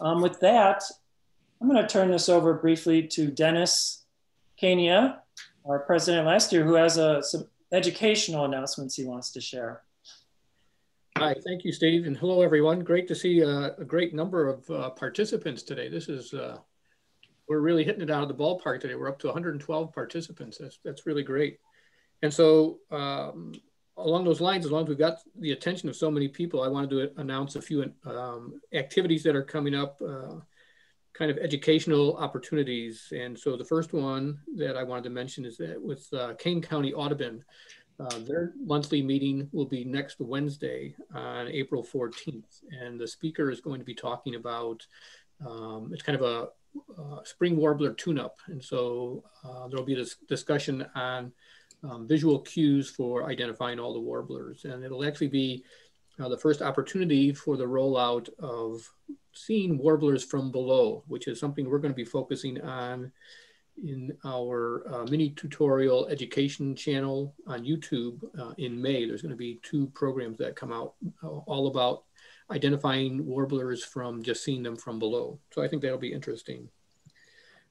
Um, with that, I'm going to turn this over briefly to Dennis Kania, our president last year, who has a, some educational announcements he wants to share. Hi, thank you, Steve, and hello, everyone. Great to see uh, a great number of uh, participants today. This is, uh, we're really hitting it out of the ballpark today. We're up to 112 participants. That's, that's really great. And so um, along those lines, as long as we've got the attention of so many people, I wanted to announce a few um, activities that are coming up, uh, kind of educational opportunities. And so the first one that I wanted to mention is that with uh, Kane County Audubon, uh, their monthly meeting will be next Wednesday on April 14th. And the speaker is going to be talking about, um, it's kind of a, a spring warbler tune-up. And so uh, there'll be this discussion on um, visual cues for identifying all the warblers. And it'll actually be uh, the first opportunity for the rollout of seeing warblers from below, which is something we're going to be focusing on in our uh, mini tutorial education channel on YouTube uh, in May. There's going to be two programs that come out uh, all about identifying warblers from just seeing them from below. So I think that'll be interesting.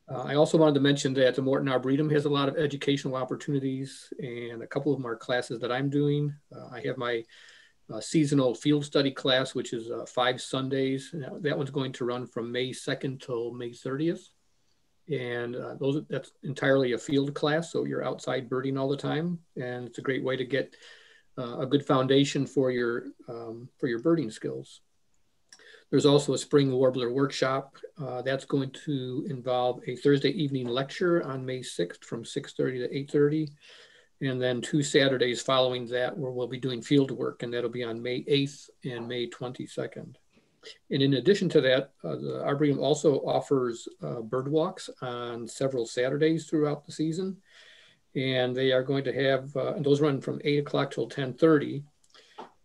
Uh, I also wanted to mention that the Morton Arboretum has a lot of educational opportunities and a couple of them are classes that I'm doing. Uh, I have my uh, seasonal field study class, which is uh, five Sundays. That one's going to run from May 2nd till May 30th. And uh, those that's entirely a field class, so you're outside birding all the time. And it's a great way to get uh, a good foundation for your, um, for your birding skills. There's also a spring warbler workshop. Uh, that's going to involve a Thursday evening lecture on May 6th from 6.30 to 8.30. And then two Saturdays following that where we'll be doing field work and that'll be on May 8th and May 22nd. And in addition to that, uh, the Arboretum also offers uh, bird walks on several Saturdays throughout the season. And they are going to have, uh, and those run from 8 o'clock till 10.30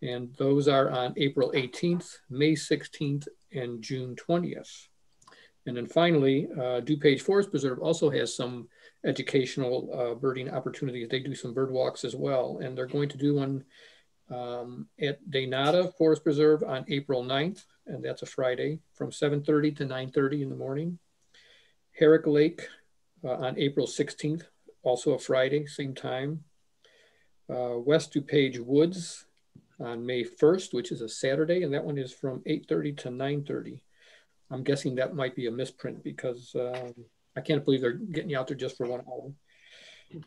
and those are on April 18th, May 16th, and June 20th. And then finally, uh, DuPage Forest Preserve also has some educational uh, birding opportunities. They do some bird walks as well, and they're going to do one um, at Danada Forest Preserve on April 9th, and that's a Friday, from 7.30 to 9.30 in the morning. Herrick Lake uh, on April 16th, also a Friday, same time. Uh, West DuPage Woods on May 1st, which is a Saturday, and that one is from 8.30 to 9.30. I'm guessing that might be a misprint because um, I can't believe they're getting you out there just for one hour.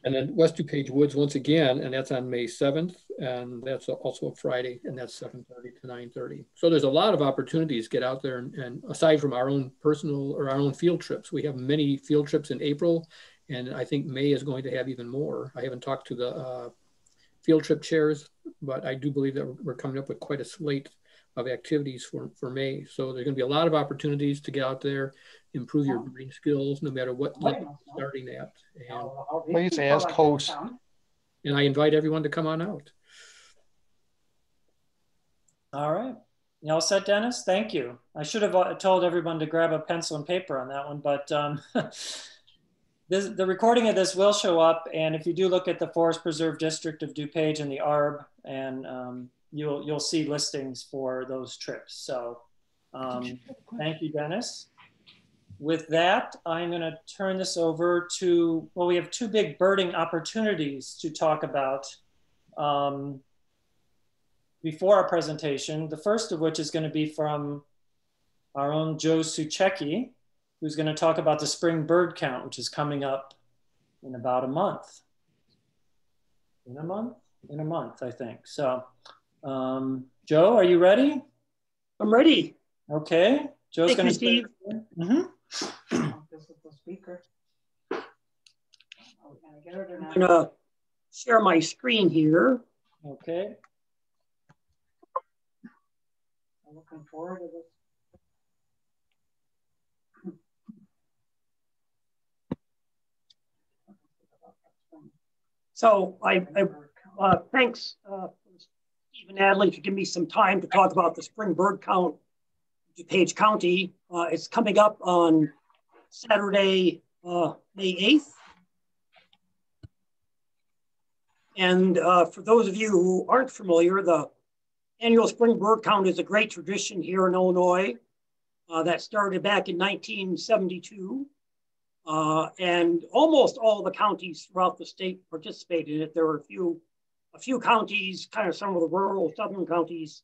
And then West DuPage Woods once again, and that's on May 7th, and that's also a Friday, and that's 7.30 to 9.30. So there's a lot of opportunities to get out there, and, and aside from our own personal or our own field trips, we have many field trips in April, and I think May is going to have even more. I haven't talked to the uh, field trip chairs, but I do believe that we're coming up with quite a slate of activities for, for May. So there's going to be a lot of opportunities to get out there, improve your breeding skills, no matter what level you're starting at. And, Please ask host. And I invite everyone to come on out. All right. You all set, Dennis? Thank you. I should have uh, told everyone to grab a pencil and paper on that one, but um, this, the recording of this will show up. And if you do look at the Forest Preserve District of DuPage and the ARB, and um, you'll, you'll see listings for those trips. So um, thank you, Dennis. With that, I'm going to turn this over to, well, we have two big birding opportunities to talk about um, before our presentation. The first of which is going to be from our own Joe Suchecki, who's going to talk about the spring bird count, which is coming up in about a month. In a month? In a month, I think. So, um, Joe, are you ready? I'm ready. Okay. Joe's going to Steve. Mm -hmm. This is the speaker. I'm going to share my screen here. Okay. I'm looking forward to this So I, I uh, thanks uh, Stephen Adley for giving me some time to talk about the spring bird count DuPage County. Uh, it's coming up on Saturday, uh, May 8th. And uh, for those of you who aren't familiar, the annual spring bird count is a great tradition here in Illinois. uh, that started back in 1972. Uh, and almost all the counties throughout the state participated in it. There were a few, a few counties, kind of some of the rural southern counties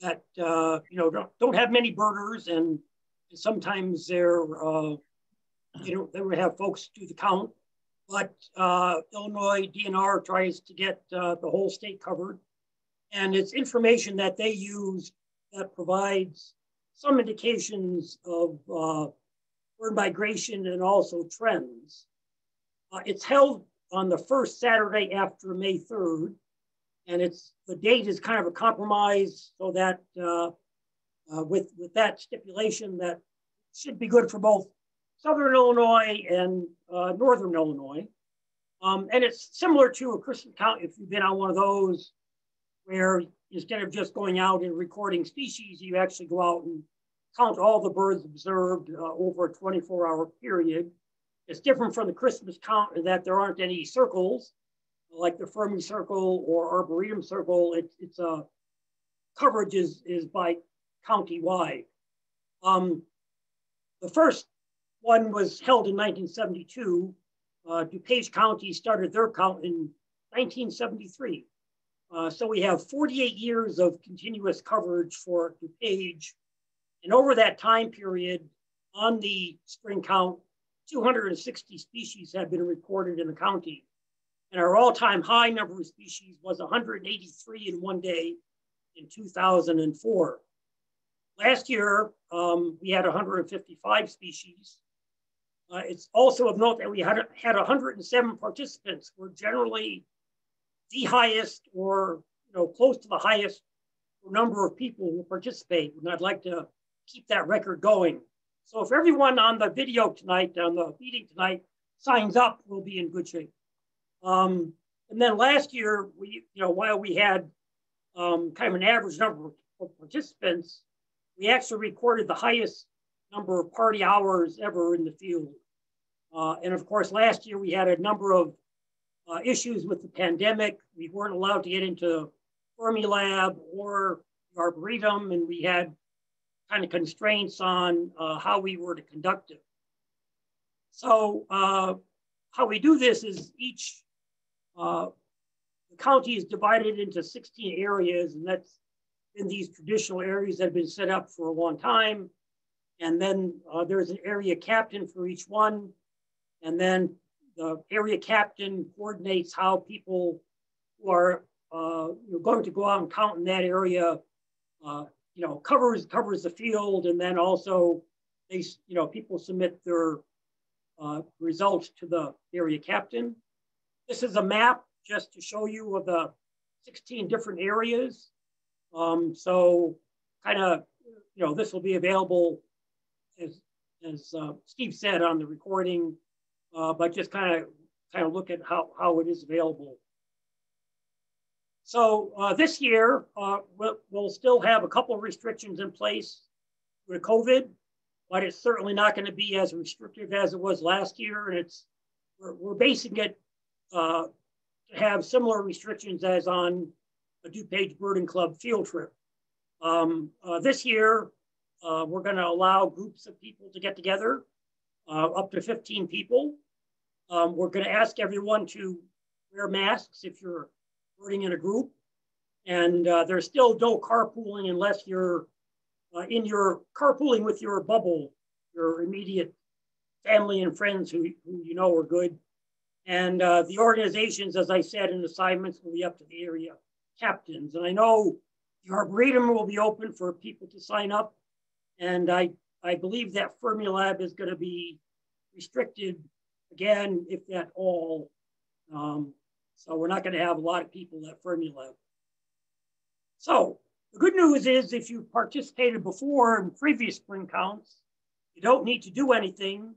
that uh, you know don't, don't have many birders, and sometimes they're uh, you know they would have folks do the count. But uh, Illinois DNR tries to get uh, the whole state covered, and it's information that they use that provides some indications of uh, bird migration and also trends. Uh, it's held on the first Saturday after May 3rd, and it's the date is kind of a compromise so that uh, uh, with, with that stipulation that should be good for both Southern Illinois and uh, Northern Illinois. Um, and it's similar to a Christmas count if you've been on one of those where instead of just going out and recording species, you actually go out and count all the birds observed uh, over a 24 hour period. It's different from the Christmas count in that there aren't any circles like the Fermi circle or Arboretum circle. It, it's a coverage is, is by county wide. Um, the first one was held in 1972. Uh, DuPage County started their count in 1973. Uh, so we have 48 years of continuous coverage for DuPage and over that time period, on the spring count, 260 species have been recorded in the county. And our all-time high number of species was 183 in one day in 2004. Last year, um, we had 155 species. Uh, it's also of note that we had, had 107 participants. We're generally the highest or you know close to the highest number of people who participate. And I'd like to keep that record going. So if everyone on the video tonight, on the meeting tonight, signs up, we'll be in good shape. Um, and then last year, we, you know, while we had um, kind of an average number of participants, we actually recorded the highest number of party hours ever in the field. Uh, and of course, last year we had a number of uh, issues with the pandemic. We weren't allowed to get into Fermilab or Arboretum, and we had kind of constraints on uh, how we were to conduct it. So uh, how we do this is each, uh, the county is divided into 16 areas and that's in these traditional areas that have been set up for a long time. And then uh, there's an area captain for each one. And then the area captain coordinates how people who are uh, going to go out and count in that area uh, you know, covers covers the field, and then also they, you know, people submit their uh, results to the area captain. This is a map just to show you of the 16 different areas. Um, so kind of, you know, this will be available as, as uh, Steve said on the recording, uh, but just kind of kind of look at how, how it is available. So uh, this year, uh, we'll, we'll, still have a couple of restrictions in place with COVID, but it's certainly not going to be as restrictive as it was last year. And it's we're, we're basing it uh, to have similar restrictions as on a DuPage Birding Club field trip. Um, uh, this year, uh, we're going to allow groups of people to get together, uh, up to 15 people. Um, we're going to ask everyone to wear masks if you're birding in a group. And uh, there's still no carpooling unless you're uh, in your carpooling with your bubble, your immediate family and friends who, who you know are good. And uh, the organizations, as I said, and assignments will be up to the area captains. And I know the Arboretum will be open for people to sign up. And I, I believe that Fermilab is going to be restricted again, if at all. Um, so we're not going to have a lot of people at Fermilab. So the good news is if you participated before in previous spring counts, you don't need to do anything.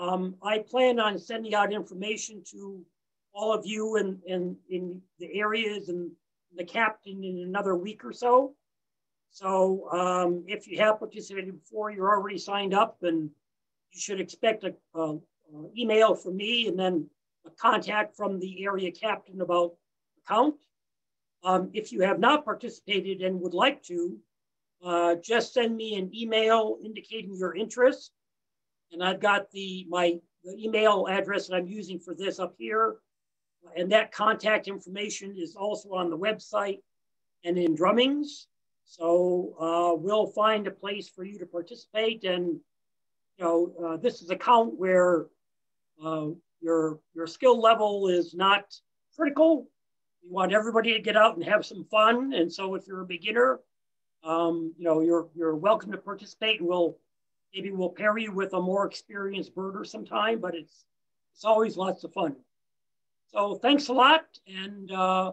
Um, I plan on sending out information to all of you in, in, in the areas and the captain in another week or so. So um, if you have participated before, you're already signed up and you should expect an email from me and then a contact from the area captain about the count. Um, if you have not participated and would like to, uh, just send me an email indicating your interest. And I've got the my the email address that I'm using for this up here. And that contact information is also on the website and in Drummings. So uh, we'll find a place for you to participate. And you know, uh, this is a count where uh, your your skill level is not critical. You want everybody to get out and have some fun. And so if you're a beginner, um, you know, you're you're welcome to participate, and we'll maybe we'll pair you with a more experienced birder sometime. But it's it's always lots of fun. So thanks a lot, and uh,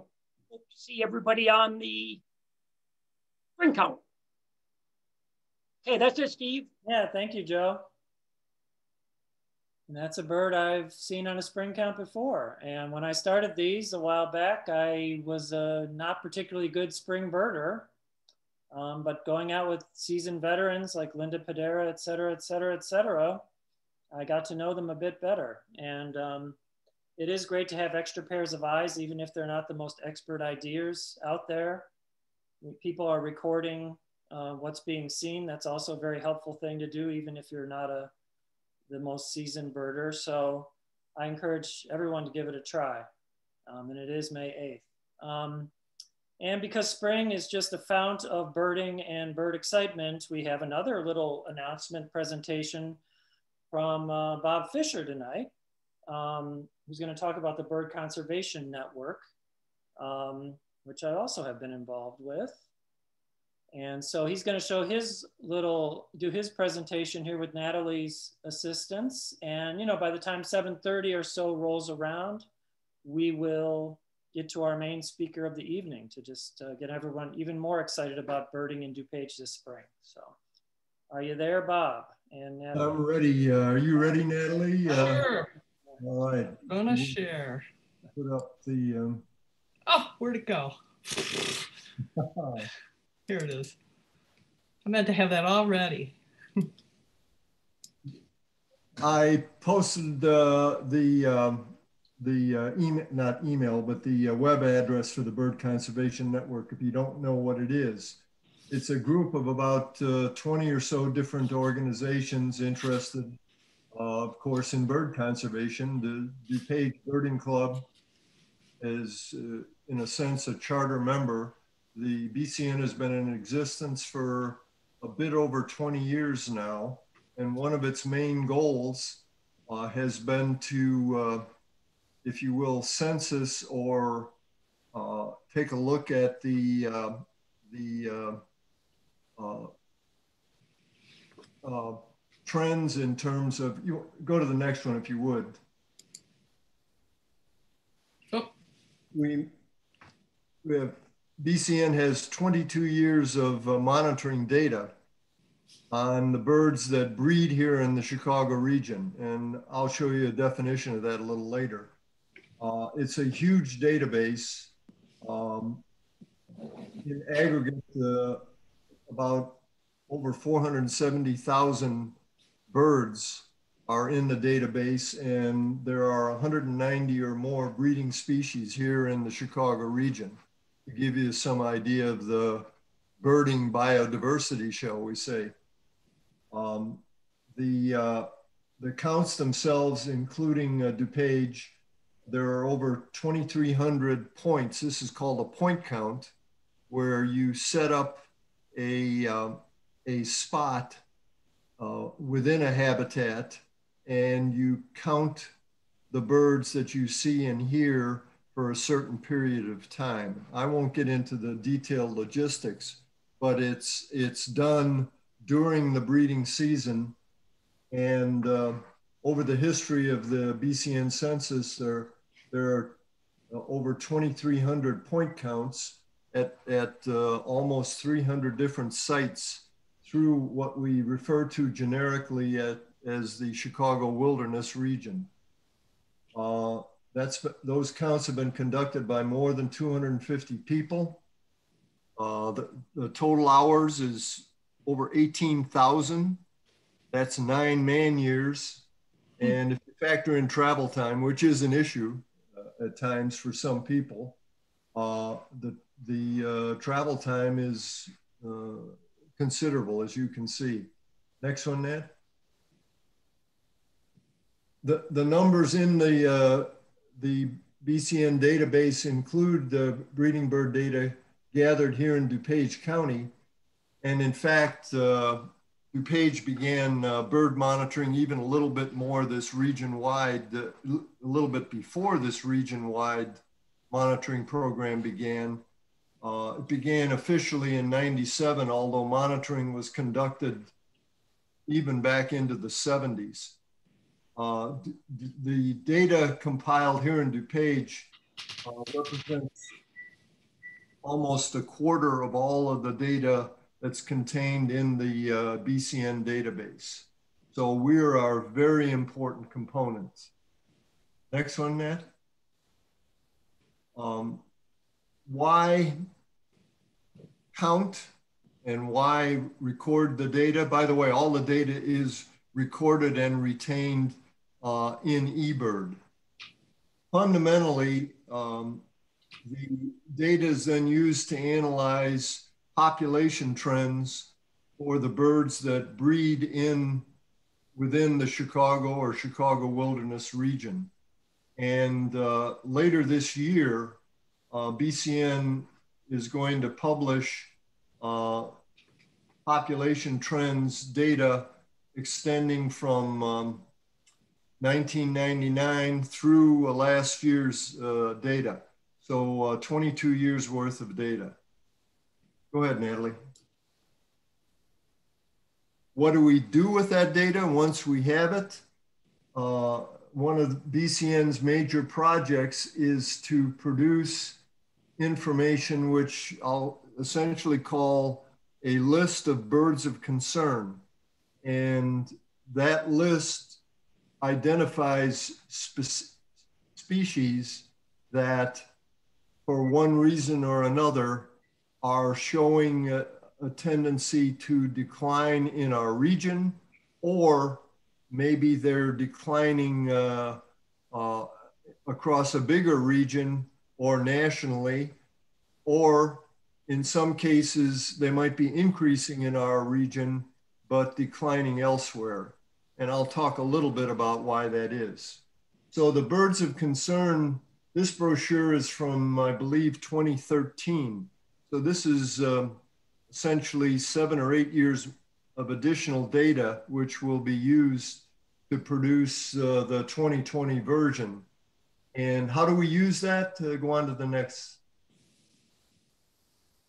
hope to see everybody on the spring count. Okay, that's it, Steve. Yeah, thank you, Joe. And that's a bird I've seen on a spring count before. And when I started these a while back, I was a not particularly good spring birder. Um, but going out with seasoned veterans like Linda Padera, et cetera, et cetera, et cetera, I got to know them a bit better. And um, it is great to have extra pairs of eyes, even if they're not the most expert ideas out there. People are recording uh, what's being seen. That's also a very helpful thing to do, even if you're not a the most seasoned birder. So I encourage everyone to give it a try. Um, and it is May 8th. Um, and because spring is just a fount of birding and bird excitement, we have another little announcement presentation from uh, Bob Fisher tonight, um, who's going to talk about the Bird Conservation Network, um, which I also have been involved with. And so he's going to show his little, do his presentation here with Natalie's assistance. And, you know, by the time 7.30 or so rolls around, we will get to our main speaker of the evening to just uh, get everyone even more excited about birding in DuPage this spring. So are you there, Bob? And Natalie? I'm ready. Uh, are you ready, Natalie? Uh, sure. All right. Gonna share. Put up the. Um... Oh, where'd it go? Here it is. I meant to have that all ready. I posted uh, the um, the uh, email, not email, but the uh, web address for the Bird Conservation Network. If you don't know what it is, it's a group of about uh, 20 or so different organizations interested, uh, of course, in bird conservation. The DuPage Birding Club is, uh, in a sense, a charter member the BCN has been in existence for a bit over 20 years now, and one of its main goals uh, has been to, if you will, census or uh, take a look at the uh, the uh, uh, trends in terms of you go to the next one if you would. Oh. We we have BCN has 22 years of uh, monitoring data on the birds that breed here in the Chicago region. And I'll show you a definition of that a little later. Uh, it's a huge database. Um, in aggregate, uh, about over 470,000 birds are in the database, and there are 190 or more breeding species here in the Chicago region to give you some idea of the birding biodiversity, shall we say. Um, the, uh, the counts themselves, including uh, DuPage, there are over 2,300 points. This is called a point count, where you set up a, uh, a spot uh, within a habitat and you count the birds that you see and hear for a certain period of time. I won't get into the detailed logistics, but it's it's done during the breeding season. And uh, over the history of the BCN census, there there are uh, over 2,300 point counts at at uh, almost 300 different sites through what we refer to generically at, as the Chicago Wilderness region. Uh, that's, those counts have been conducted by more than 250 people. Uh, the, the total hours is over 18,000. That's nine man years. And if you factor in travel time, which is an issue at times for some people, uh, the, the uh, travel time is uh, considerable, as you can see. Next one, Ned. The, the numbers in the, uh, the BCN database include the breeding bird data gathered here in DuPage County. And in fact, uh, DuPage began uh, bird monitoring even a little bit more this region-wide, uh, a little bit before this region-wide monitoring program began. Uh, it began officially in 97, although monitoring was conducted even back into the 70s. Uh, the data compiled here in DuPage uh, represents almost a quarter of all of the data that's contained in the uh, BCN database. So we are our very important components. Next one, Matt. Um, why count and why record the data? By the way, all the data is recorded and retained uh, in eBird. Fundamentally, um, the data is then used to analyze population trends for the birds that breed in within the Chicago or Chicago Wilderness region. And uh, later this year, uh, BCN is going to publish uh, population trends data extending from um, 1999 through last year's uh, data. So uh, 22 years worth of data. Go ahead, Natalie. What do we do with that data once we have it? Uh, one of BCN's major projects is to produce information which I'll essentially call a list of birds of concern. And that list identifies spe species that, for one reason or another, are showing a, a tendency to decline in our region, or maybe they're declining uh, uh, across a bigger region or nationally, or in some cases, they might be increasing in our region, but declining elsewhere. And I'll talk a little bit about why that is. So the birds of concern, this brochure is from, I believe, 2013. So this is uh, essentially seven or eight years of additional data, which will be used to produce uh, the 2020 version. And how do we use that? To go on to the next.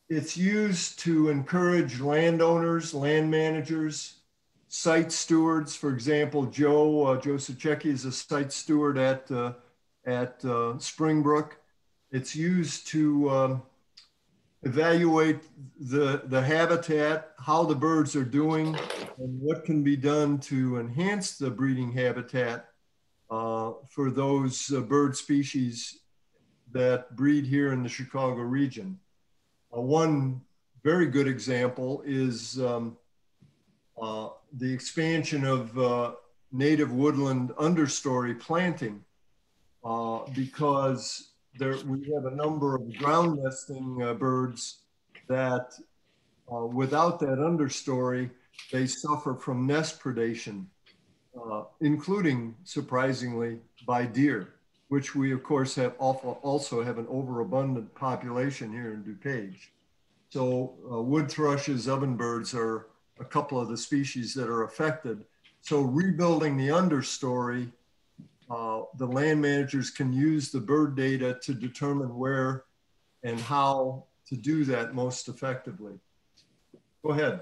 It's used to encourage landowners, land managers, site stewards. For example, Joe, uh, Joe Suchecki is a site steward at, uh, at uh, Springbrook. It's used to um, evaluate the, the habitat, how the birds are doing, and what can be done to enhance the breeding habitat uh, for those uh, bird species that breed here in the Chicago region. Uh, one very good example is um, uh, the expansion of uh, native woodland understory planting uh, because there we have a number of ground nesting uh, birds that uh, without that understory, they suffer from nest predation, uh, including surprisingly by deer, which we of course have also have an overabundant population here in DuPage. So uh, wood thrushes, ovenbirds are a couple of the species that are affected. So rebuilding the understory uh, the land managers can use the bird data to determine where and how to do that most effectively. Go ahead.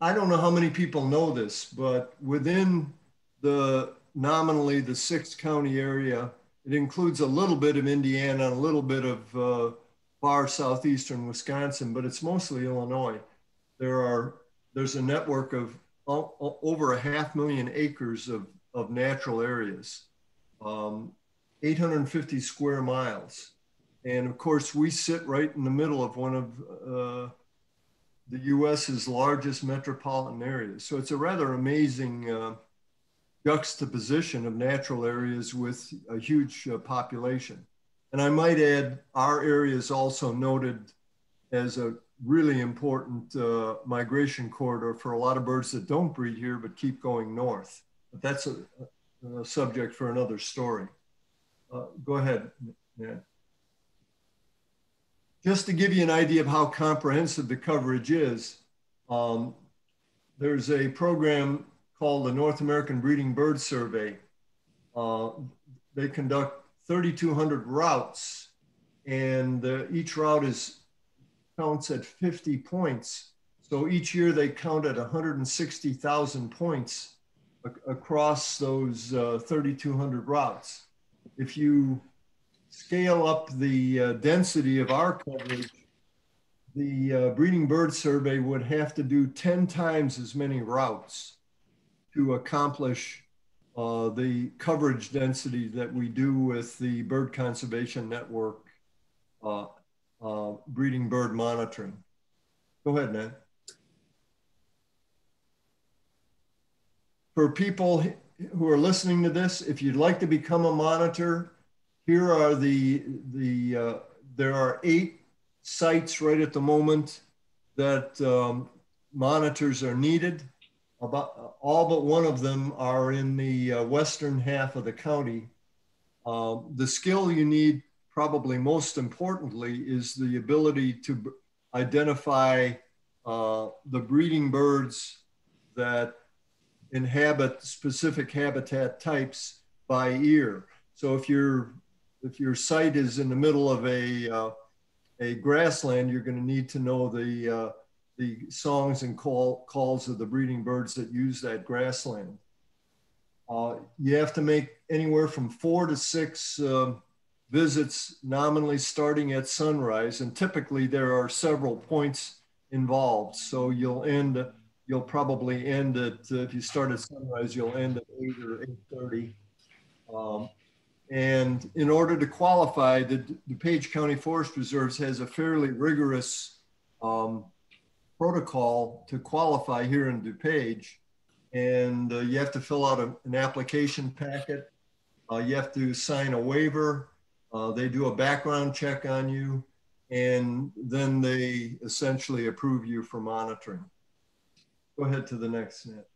I don't know how many people know this, but within the nominally the six county area, it includes a little bit of Indiana, a little bit of uh, far southeastern Wisconsin, but it's mostly Illinois. There are there's a network of over a half million acres of, of natural areas, um, 850 square miles. And of course, we sit right in the middle of one of uh, the US's largest metropolitan areas. So it's a rather amazing uh, juxtaposition of natural areas with a huge uh, population. And I might add, our area is also noted as a really important uh, migration corridor for a lot of birds that don't breed here but keep going north. But that's a, a subject for another story. Uh, go ahead, Ned. Just to give you an idea of how comprehensive the coverage is, um, there's a program called the North American Breeding Bird Survey. Uh, they conduct 3,200 routes, and uh, each route is counts at 50 points. So each year they count at 160,000 points across those uh, 3,200 routes. If you scale up the uh, density of our coverage, the uh, breeding bird survey would have to do 10 times as many routes to accomplish uh, the coverage density that we do with the Bird Conservation Network uh, uh, breeding bird monitoring. Go ahead, Ned. For people who are listening to this, if you'd like to become a monitor, here are the, the uh, there are eight sites right at the moment that um, monitors are needed. About all but one of them are in the uh, western half of the county. Uh, the skill you need, probably most importantly, is the ability to identify uh, the breeding birds that inhabit specific habitat types by ear. So if your if your site is in the middle of a uh, a grassland, you're going to need to know the uh, the songs and call, calls of the breeding birds that use that grassland. Uh, you have to make anywhere from four to six uh, visits nominally starting at sunrise, and typically there are several points involved. So you'll end, you'll probably end at, uh, if you start at sunrise, you'll end at 8 or 8.30. Um, and in order to qualify, the DuPage County Forest Reserves has a fairly rigorous um, protocol to qualify here in DuPage. And uh, you have to fill out a, an application packet. Uh, you have to sign a waiver. Uh, they do a background check on you. And then they essentially approve you for monitoring. Go ahead to the next net.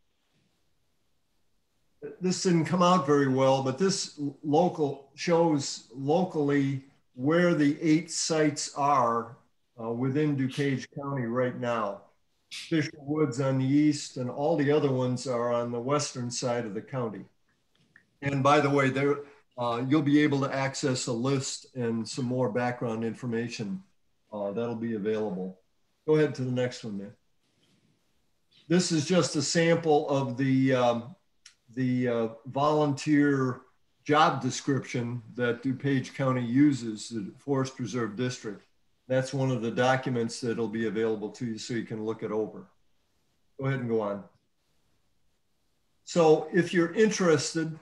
This didn't come out very well, but this local shows locally where the eight sites are uh, within DuPage County right now. Fisher Woods on the east and all the other ones are on the western side of the county. And by the way, there uh, you'll be able to access a list and some more background information uh, that'll be available. Go ahead to the next one, man. This is just a sample of the, um, the uh, volunteer job description that DuPage County uses, the Forest Preserve District. That's one of the documents that'll be available to you so you can look it over. Go ahead and go on. So if you're interested,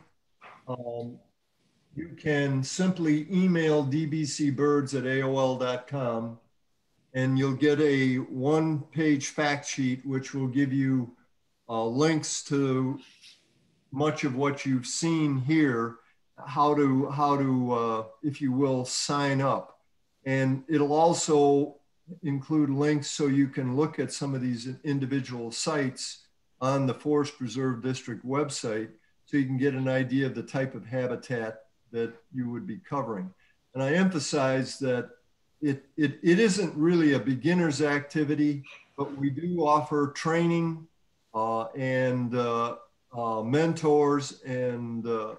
um, you can simply email dbcbirds at aol.com and you'll get a one page fact sheet which will give you uh, links to much of what you've seen here, how to, how to uh, if you will, sign up. And it'll also include links so you can look at some of these individual sites on the Forest Preserve District website so you can get an idea of the type of habitat that you would be covering. And I emphasize that it, it, it isn't really a beginner's activity, but we do offer training uh, and uh, uh, mentors and uh,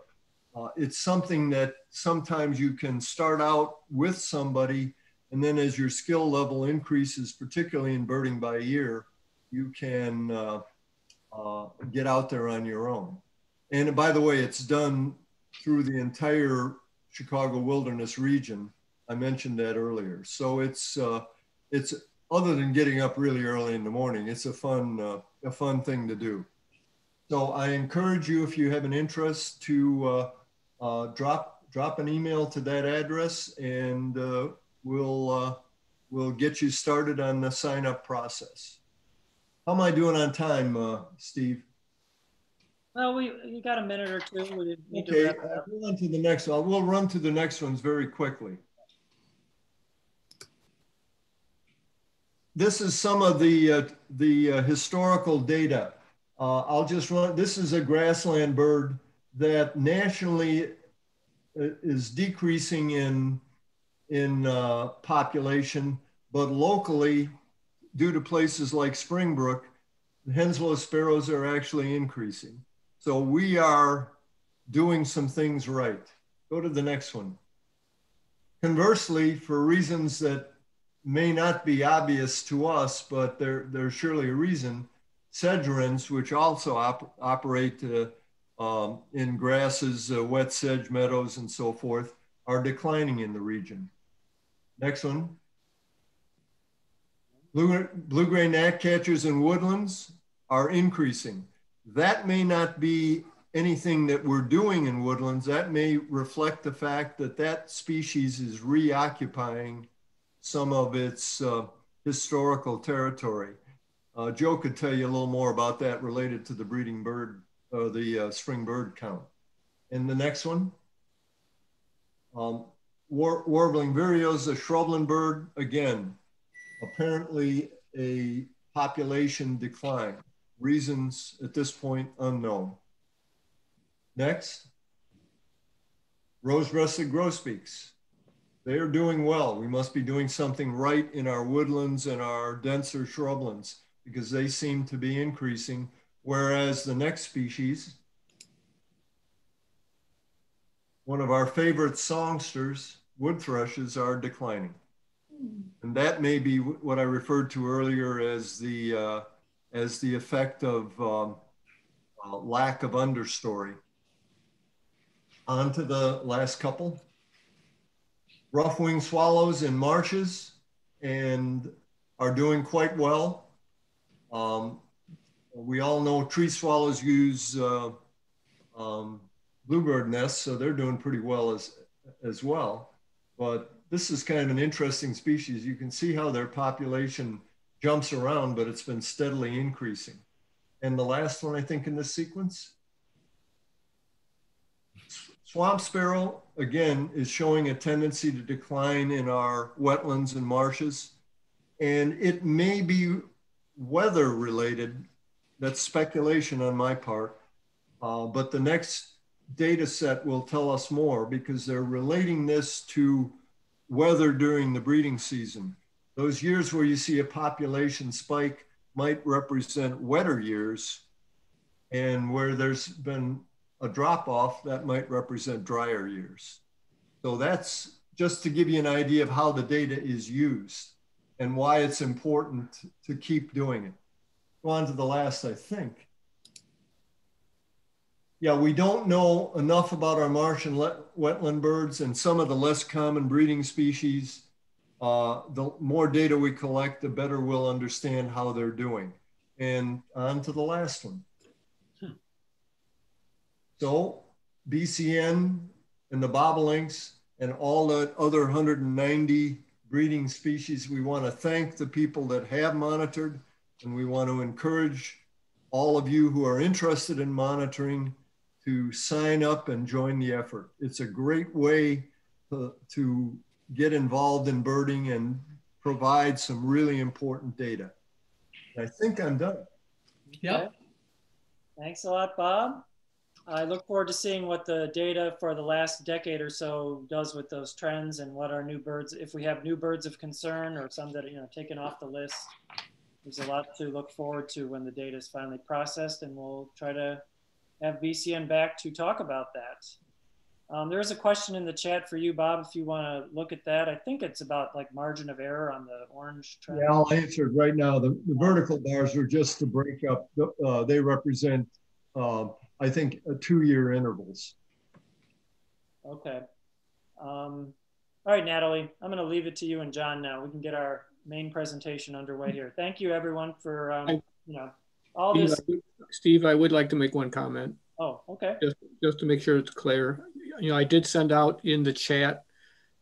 uh, it's something that sometimes you can start out with somebody, and then as your skill level increases, particularly in birding by ear, you can uh, get out there on your own. And by the way, it's done through the entire Chicago wilderness region. I mentioned that earlier. So it's uh, it's other than getting up really early in the morning, it's a fun uh, a fun thing to do. So I encourage you, if you have an interest, to uh, uh, drop drop an email to that address and uh, we'll uh, we'll get you started on the sign up process. How am I doing on time, Steve? Well, we, you got a minute or two. We need to Okay, uh, up. we'll on to the next one. We'll run to the next ones very quickly. This is some of the, uh, the uh, historical data. Uh, I'll just run, this is a grassland bird that nationally uh, is decreasing in, in uh, population, but locally, due to places like Springbrook, the Henslow sparrows are actually increasing. So we are doing some things right. Go to the next one. Conversely, for reasons that may not be obvious to us, but there, there's surely a reason, sedge wrens, which also op operate uh, um, in grasses, uh, wet sedge meadows, and so forth, are declining in the region. Next one. Blue, blue-gray gnatcatchers in woodlands are increasing. That may not be anything that we're doing in woodlands. That may reflect the fact that that species is reoccupying some of its uh, historical territory. Uh, Joe could tell you a little more about that related to the breeding bird, the uh, spring bird count. And the next one, um, war, warbling vireo is a shrubland bird. Again, apparently a population decline. Reasons at this point unknown. Next, rose-breasted grosbeaks. They are doing well. We must be doing something right in our woodlands and our denser shrublands because they seem to be increasing, whereas the next species, one of our favorite songsters, wood thrushes, are declining. And that may be what I referred to earlier as the, uh, as the effect of um, uh, lack of understory. On to the last couple. Rough-winged swallows in marshes and are doing quite well. Um, we all know tree swallows use uh, um, bluebird nests, so they're doing pretty well as, as well. But this is kind of an interesting species. You can see how their population jumps around, but it's been steadily increasing. And the last one, I think, in this sequence, swamp sparrow, again, is showing a tendency to decline in our wetlands and marshes. And it may be weather related. That's speculation on my part. Uh, but the next data set will tell us more because they're relating this to weather during the breeding season. Those years where you see a population spike might represent wetter years, and where there's been a drop off, that might represent drier years. So that's just to give you an idea of how the data is used and why it's important to keep doing it. Go on to the last, I think. Yeah, we don't know enough about our marsh and wetland birds and some of the less common breeding species. Uh, the more data we collect, the better we'll understand how they're doing. And on to the last one. So BCN and the bobolinks and all the other 190 breeding species, we want to thank the people that have monitored and we want to encourage all of you who are interested in monitoring to sign up and join the effort. It's a great way to, to get involved in birding and provide some really important data. I think I'm done. Yep. Thanks a lot, Bob. I look forward to seeing what the data for the last decade or so does with those trends and what our new birds, if we have new birds of concern or some that are you know taken off the list. There's a lot to look forward to when the data is finally processed, and we'll try to have BCN back to talk about that. Um, there is a question in the chat for you, Bob, if you want to look at that. I think it's about like margin of error on the orange trend. Yeah, I'll answer it right now. The, the vertical bars are just to break up. Uh, they represent, uh, I think, uh, two-year intervals. Okay. Um, all right, Natalie, I'm going to leave it to you and John now. We can get our main presentation underway here. Thank you, everyone, for um, you know all Steve, this. I would, Steve, I would like to make one comment. Oh, okay. Just, just to make sure it's clear. You know, I did send out in the chat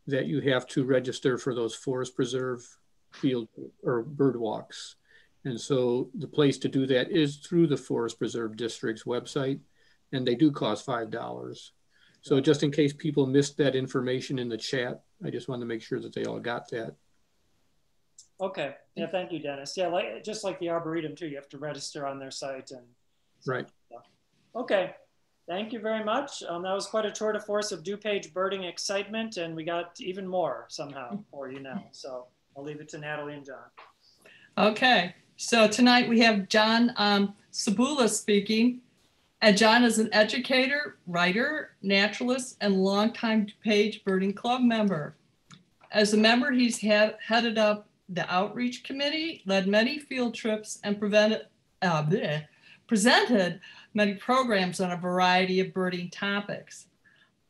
that you have to register for those forest preserve field or bird walks. And so the place to do that is through the Forest Preserve District's website. and they do cost $5. So just in case people missed that information in the chat, I just wanted to make sure that they all got that. Okay. Yeah. Thank you, Dennis. Yeah. Like just like the Arboretum too, you have to register on their site and. Right. Okay. Thank you very much. Um, that was quite a tour de force of DuPage birding excitement, and we got even more somehow for you now. So I'll leave it to Natalie and John. Okay, so tonight we have John um, Cebula speaking. And John is an educator, writer, naturalist, and longtime DuPage Birding Club member. As a member, he's had, headed up the outreach committee, led many field trips, and uh, bleh, presented many programs on a variety of birding topics.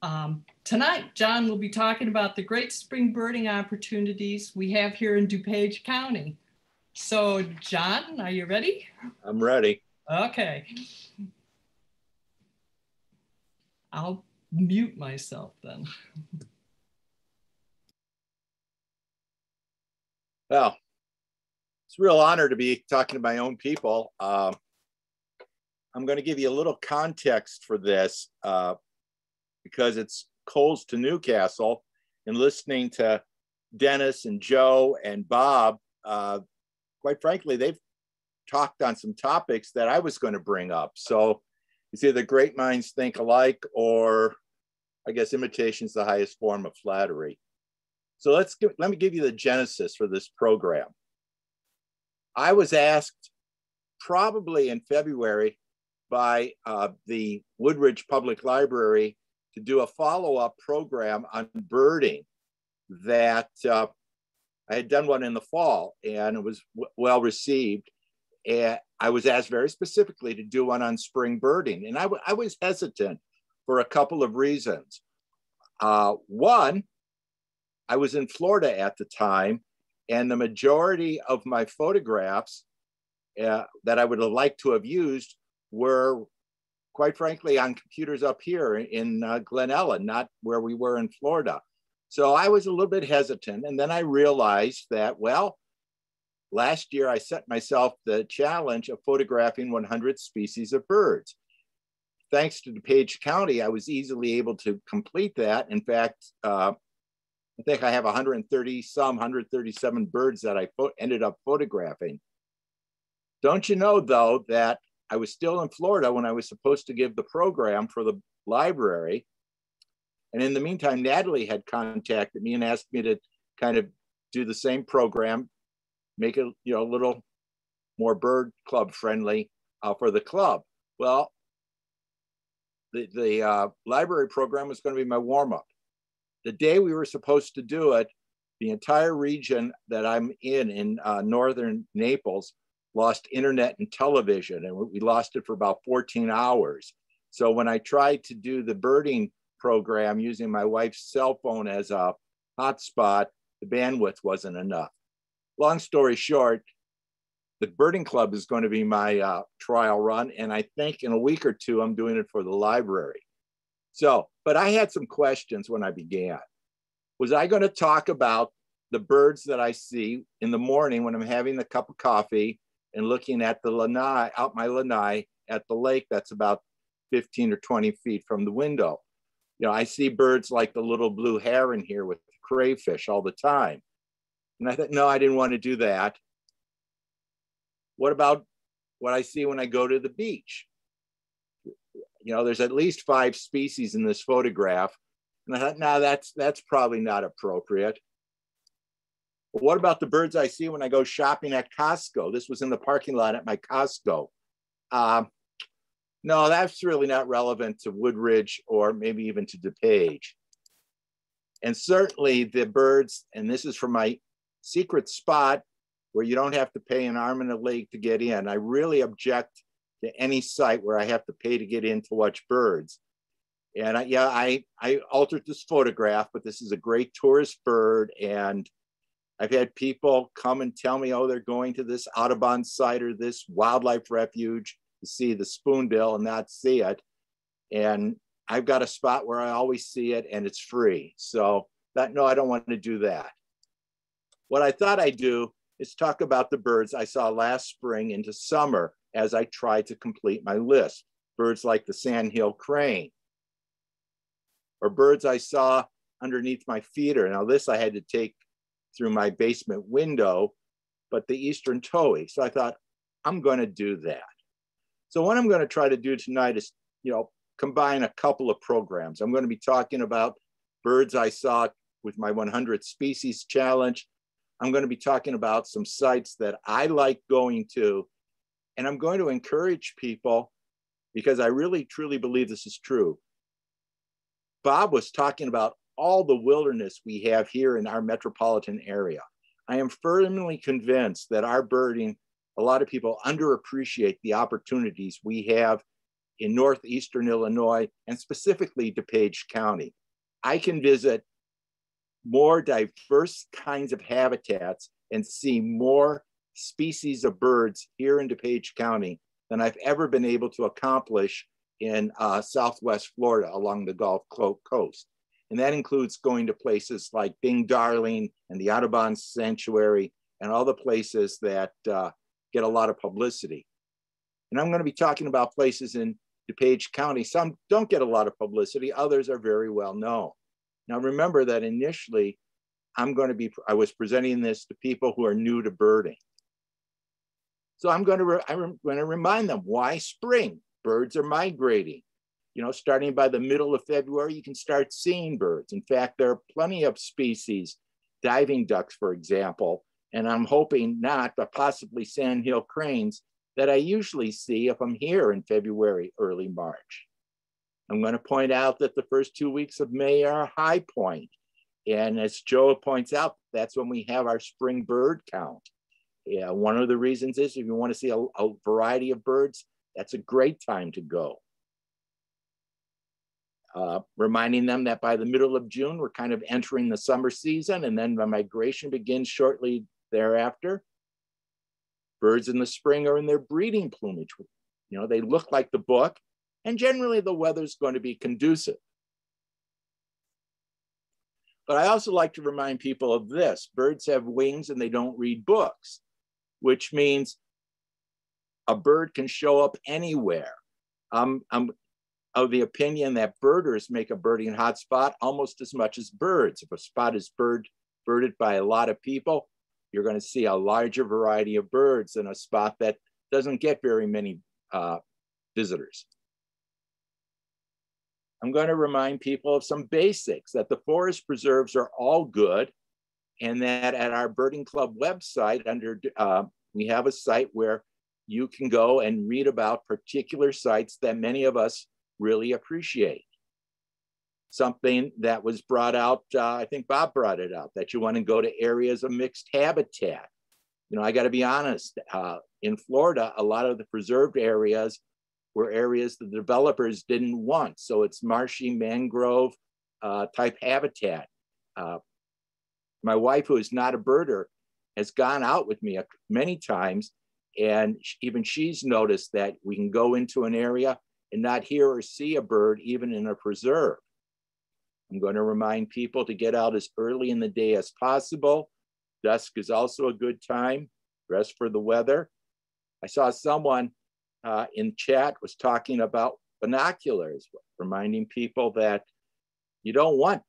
Um, tonight, John will be talking about the great spring birding opportunities we have here in DuPage County. So, John, are you ready? I'm ready. Okay. I'll mute myself then. Well, it's a real honor to be talking to my own people. Uh, I'm going to give you a little context for this uh, because it's coals to Newcastle and listening to Dennis and Joe and Bob, uh, quite frankly, they've talked on some topics that I was going to bring up. So it's either great minds think alike or I guess imitation is the highest form of flattery. So let's give, let me give you the genesis for this program. I was asked probably in February by uh, the Woodridge Public Library to do a follow-up program on birding that uh, I had done one in the fall and it was well received. And I was asked very specifically to do one on spring birding. And I, I was hesitant for a couple of reasons. Uh, one, I was in Florida at the time, and the majority of my photographs uh, that I would have liked to have used were, quite frankly, on computers up here in uh, Glen Ellyn, not where we were in Florida. So I was a little bit hesitant. And then I realized that, well, last year I set myself the challenge of photographing 100 species of birds. Thanks to DuPage County, I was easily able to complete that. In fact, uh, I think I have 130 some 137 birds that I ended up photographing. Don't you know though that I was still in Florida when I was supposed to give the program for the library and in the meantime, Natalie had contacted me and asked me to kind of do the same program, make it you know a little more bird club friendly uh, for the club. Well, the the uh, library program was going to be my warm up. The day we were supposed to do it, the entire region that I'm in in uh, northern Naples lost internet and television, and we lost it for about 14 hours. So when I tried to do the birding program using my wife's cell phone as a hotspot, the bandwidth wasn't enough. Long story short, the birding club is going to be my uh, trial run. And I think in a week or two, I'm doing it for the library. So, but I had some questions when I began. Was I going to talk about the birds that I see in the morning when I'm having a cup of coffee and looking at the lanai, out my lanai at the lake that's about 15 or 20 feet from the window? you know, I see birds like the little blue heron here with crayfish all the time. And I thought, no, I didn't want to do that. What about what I see when I go to the beach? You know, there's at least five species in this photograph. And I thought, no, that's that's probably not appropriate. What about the birds I see when I go shopping at Costco? This was in the parking lot at my Costco. Um, no, that's really not relevant to Woodridge or maybe even to DuPage. And certainly the birds, and this is from my secret spot where you don't have to pay an arm and a leg to get in. I really object to any site where I have to pay to get in to watch birds. And I, yeah, I, I altered this photograph, but this is a great tourist bird. And I've had people come and tell me, oh, they're going to this Audubon site or this wildlife refuge to see the spoonbill and not see it. And I've got a spot where I always see it and it's free. So that no, I don't want to do that. What I thought I'd do is talk about the birds I saw last spring into summer as I tried to complete my list. birds like the sandhill crane, or birds I saw underneath my feeder. Now this I had to take through my basement window, but the eastern towhee. So I thought, I'm gonna do that. So what I'm gonna try to do tonight is, you know, combine a couple of programs. I'm gonna be talking about birds I saw with my 100 species challenge. I'm gonna be talking about some sites that I like going to, and I'm going to encourage people because I really truly believe this is true. Bob was talking about all the wilderness we have here in our metropolitan area. I am firmly convinced that our birding, a lot of people underappreciate the opportunities we have in northeastern Illinois and specifically DuPage County. I can visit more diverse kinds of habitats and see more species of birds here in DuPage County than I've ever been able to accomplish in uh, Southwest Florida along the Gulf Coast. And that includes going to places like Ding Darling and the Audubon Sanctuary and all the places that uh, get a lot of publicity. And I'm gonna be talking about places in DuPage County. Some don't get a lot of publicity, others are very well known. Now remember that initially, I'm going to be, I was presenting this to people who are new to birding. So I'm going to, I'm going to remind them why spring? Birds are migrating. You know, starting by the middle of February, you can start seeing birds. In fact, there are plenty of species, diving ducks, for example, and I'm hoping not, but possibly sandhill cranes that I usually see if I'm here in February, early March. I'm going to point out that the first two weeks of May are a high point. And as Joe points out, that's when we have our spring bird count. Yeah, one of the reasons is if you want to see a, a variety of birds, that's a great time to go. Uh, reminding them that by the middle of June, we're kind of entering the summer season and then the migration begins shortly thereafter. Birds in the spring are in their breeding plumage. You know, they look like the book, and generally the weather's going to be conducive. But I also like to remind people of this. Birds have wings and they don't read books, which means a bird can show up anywhere. Um, I'm of the opinion that birders make a birding hotspot almost as much as birds. If a spot is bird, birded by a lot of people, you're going to see a larger variety of birds than a spot that doesn't get very many uh, visitors. I'm going to remind people of some basics that the forest preserves are all good and that at our Birding Club website under, uh, we have a site where you can go and read about particular sites that many of us really appreciate. Something that was brought out, uh, I think Bob brought it out, that you want to go to areas of mixed habitat. You know, I got to be honest, uh, in Florida, a lot of the preserved areas were areas the developers didn't want. So it's marshy mangrove uh, type habitat. Uh, my wife, who is not a birder, has gone out with me many times, and even she's noticed that we can go into an area and not hear or see a bird, even in a preserve. I'm going to remind people to get out as early in the day as possible. Dusk is also a good time. Dress for the weather. I saw someone uh, in chat was talking about binoculars, reminding people that you don't want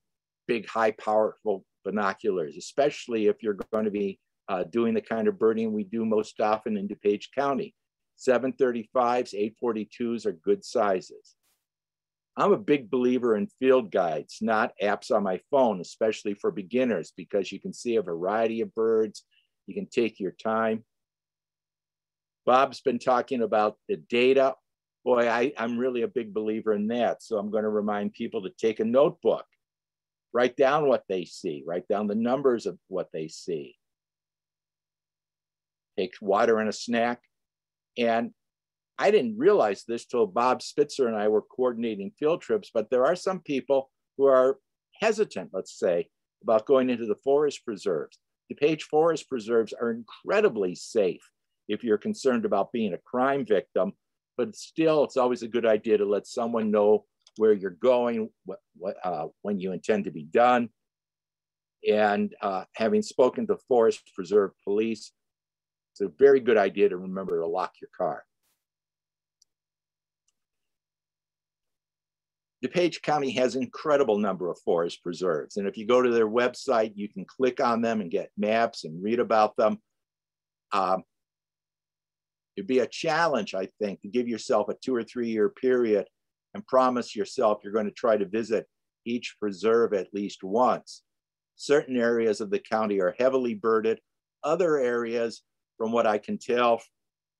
big, high powerful binoculars, especially if you're going to be uh, doing the kind of birding we do most often in DuPage County. 735s, 842s are good sizes. I'm a big believer in field guides, not apps on my phone, especially for beginners, because you can see a variety of birds. You can take your time. Bob's been talking about the data. Boy, I, I'm really a big believer in that. So I'm going to remind people to take a notebook, write down what they see, write down the numbers of what they see. Take water and a snack. And I didn't realize this till Bob Spitzer and I were coordinating field trips, but there are some people who are hesitant, let's say, about going into the forest preserves. DuPage forest preserves are incredibly safe if you're concerned about being a crime victim. But still, it's always a good idea to let someone know where you're going, what, what, uh, when you intend to be done. And uh, having spoken to Forest Preserve Police, it's a very good idea to remember to lock your car. DuPage County has incredible number of forest preserves. And if you go to their website, you can click on them and get maps and read about them. Um, it'd be a challenge, I think, to give yourself a two or three year period and promise yourself you're going to try to visit each preserve at least once. Certain areas of the county are heavily birded. Other areas, from what I can tell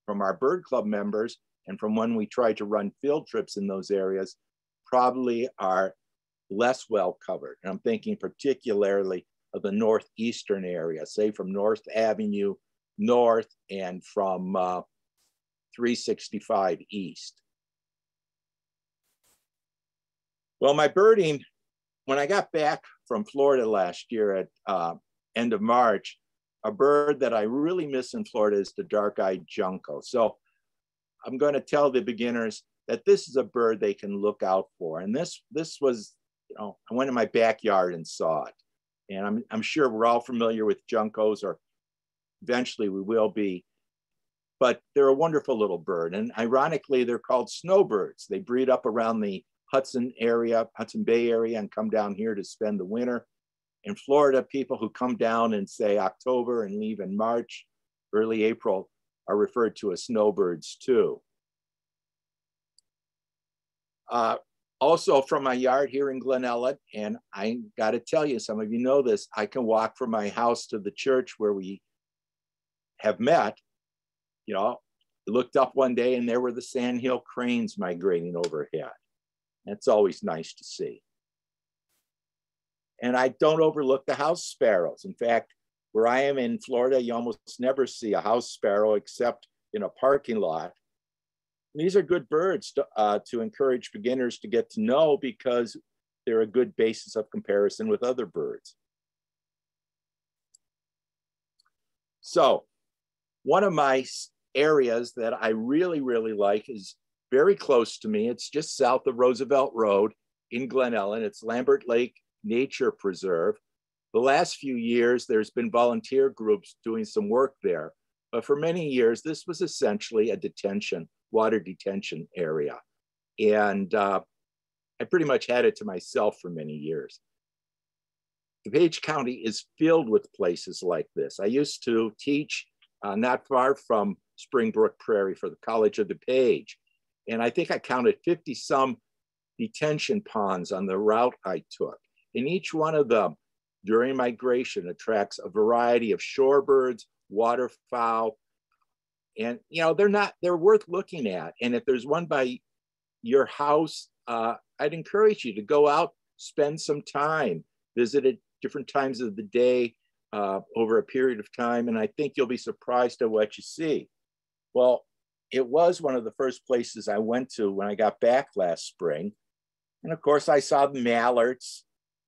from our bird club members and from when we try to run field trips in those areas, probably are less well covered. And I'm thinking particularly of the northeastern area, say from North Avenue north and from uh, 365 east. Well, my birding, when I got back from Florida last year at uh, end of March, a bird that I really miss in Florida is the dark-eyed junco. So I'm going to tell the beginners that this is a bird they can look out for. And this, this was, you know, I went in my backyard and saw it. And I'm, I'm sure we're all familiar with juncos, or eventually we will be. But they're a wonderful little bird. And ironically, they're called snowbirds. They breed up around the Hudson area, Hudson Bay area, and come down here to spend the winter. In Florida, people who come down in, say, October and leave in March, early April, are referred to as snowbirds too. Uh, also from my yard here in Glen Ellyn, and I got to tell you, some of you know this, I can walk from my house to the church where we have met. You know, looked up one day and there were the sandhill cranes migrating overhead. That's always nice to see. And I don't overlook the house sparrows. In fact, where I am in Florida, you almost never see a house sparrow except in a parking lot these are good birds to, uh, to encourage beginners to get to know because they're a good basis of comparison with other birds. So one of my areas that I really, really like is very close to me. It's just south of Roosevelt Road in Glen Ellyn. It's Lambert Lake Nature Preserve. The last few years, there's been volunteer groups doing some work there. But for many years, this was essentially a detention water detention area. And uh, I pretty much had it to myself for many years. DuPage County is filled with places like this. I used to teach uh, not far from Springbrook Prairie for the College of DuPage. And I think I counted 50 some detention ponds on the route I took. And each one of them during migration attracts a variety of shorebirds, waterfowl, and you know they're not they're worth looking at. And if there's one by your house uh, i'd encourage you to go out spend some time visit at different times of the day uh, over a period of time and i think you'll be surprised at what you see. Well it was one of the first places i went to when i got back last spring. And of course i saw the mallards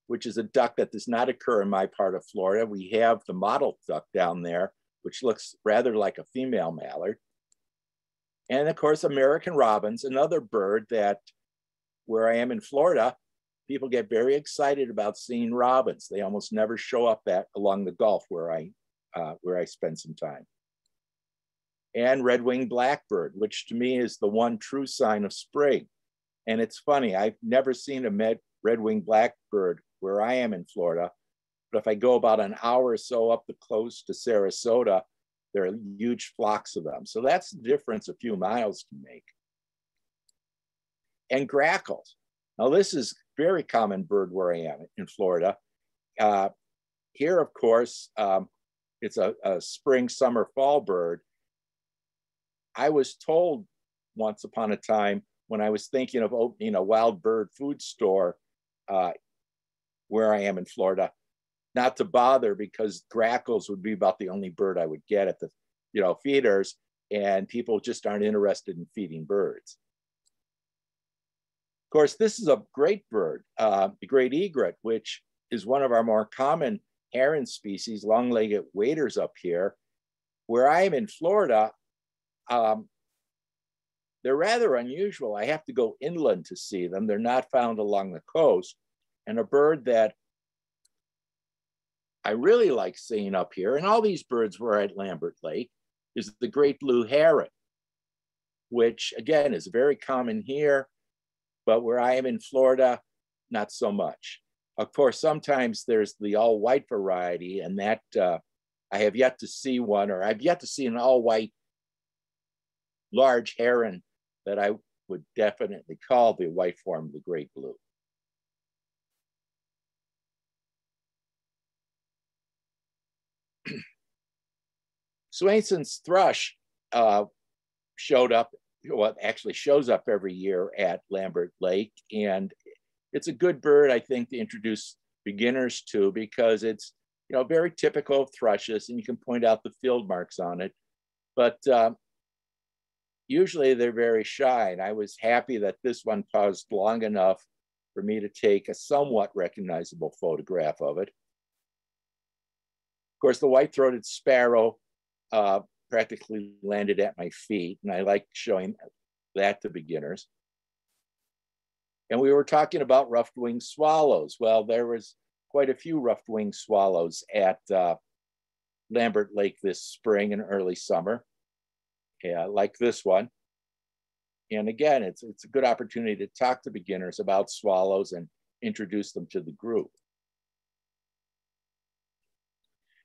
which is a duck that does not occur in my part of florida we have the mottled duck down there which looks rather like a female mallard. And of course, American robins, another bird that where I am in Florida, people get very excited about seeing robins. They almost never show up at along the Gulf where I uh, where I spend some time. And red-winged blackbird, which to me is the one true sign of spring. And it's funny, I've never seen a red-winged blackbird where I am in Florida, but if I go about an hour or so up the coast to Sarasota, there are huge flocks of them. So that's the difference a few miles can make. And grackles. Now this is very common bird where I am in Florida. Uh, here, of course, um, it's a, a, spring, summer, fall bird. I was told once upon a time when I was thinking of opening a wild bird food store uh, where I am in Florida, not to bother because grackles would be about the only bird I would get at the, you know, feeders, and people just aren't interested in feeding birds. Of course, this is a great bird, uh, the great egret, which is one of our more common heron species, long-legged waders up here. Where I am in Florida, um, they're rather unusual. I have to go inland to see them. They're not found along the coast. And a bird that I really like seeing up here, and all these birds were at Lambert Lake, is the great blue heron, which again is very common here. but where I am in Florida, not so much. Of course, sometimes there's the all white variety, and that uh, I have yet to see one, or I've yet to see an all white large heron that I would definitely call the white form the great blue. Swainson's thrush uh, showed up, well, actually shows up every year at Lambert Lake. And it's a good bird, I think, to introduce beginners to because it's, you know, very typical of thrushes and you can point out the field marks on it. But uh, usually they're very shy. And I was happy that this one paused long enough for me to take a somewhat recognizable photograph of it. Of course, the white-throated sparrow uh, practically landed at my feet. And I like showing that to beginners. And we were talking about rough-winged swallows. Well, there was quite a few rough-winged swallows at uh, Lambert Lake this spring and early summer, yeah, like this one. And again, it's, it's a good opportunity to talk to beginners about swallows and introduce them to the group.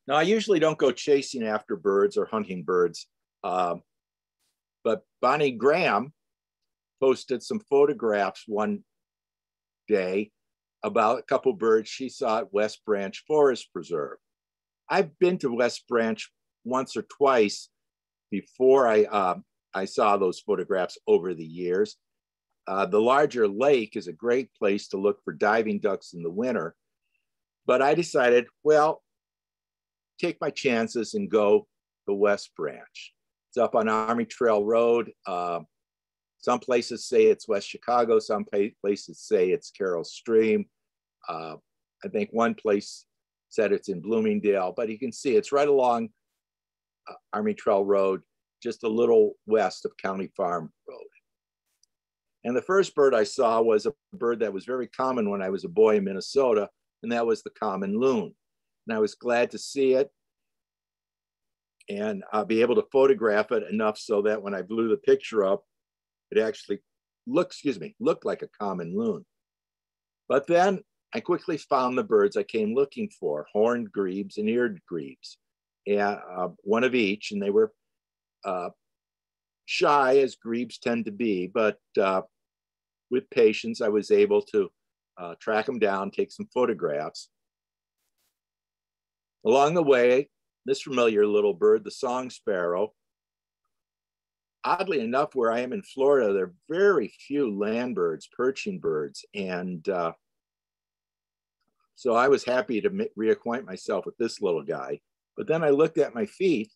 Now, I usually don't go chasing after birds or hunting birds, um, but Bonnie Graham posted some photographs one day about a couple birds she saw at West Branch Forest Preserve. I've been to West Branch once or twice before I, uh, I saw those photographs over the years. Uh, the larger lake is a great place to look for diving ducks in the winter. But I decided, well, take my chances and go the West Branch. It's up on Army Trail Road. Uh, some places say it's West Chicago. Some places say it's Carol Stream. Uh, I think one place said it's in Bloomingdale, but you can see it's right along uh, Army Trail Road, just a little west of County Farm Road. And the first bird I saw was a bird that was very common when I was a boy in Minnesota, and that was the common loon and I was glad to see it and I'll be able to photograph it enough so that when I blew the picture up, it actually looked, excuse me, looked like a common loon. But then I quickly found the birds I came looking for, horned grebes and eared grebes, and uh, one of each, and they were uh, shy as grebes tend to be, but uh, with patience, I was able to uh, track them down, take some photographs. Along the way, this familiar little bird, the song sparrow, oddly enough, where I am in Florida, there are very few land birds, perching birds. And uh, so I was happy to reacquaint myself with this little guy. But then I looked at my feet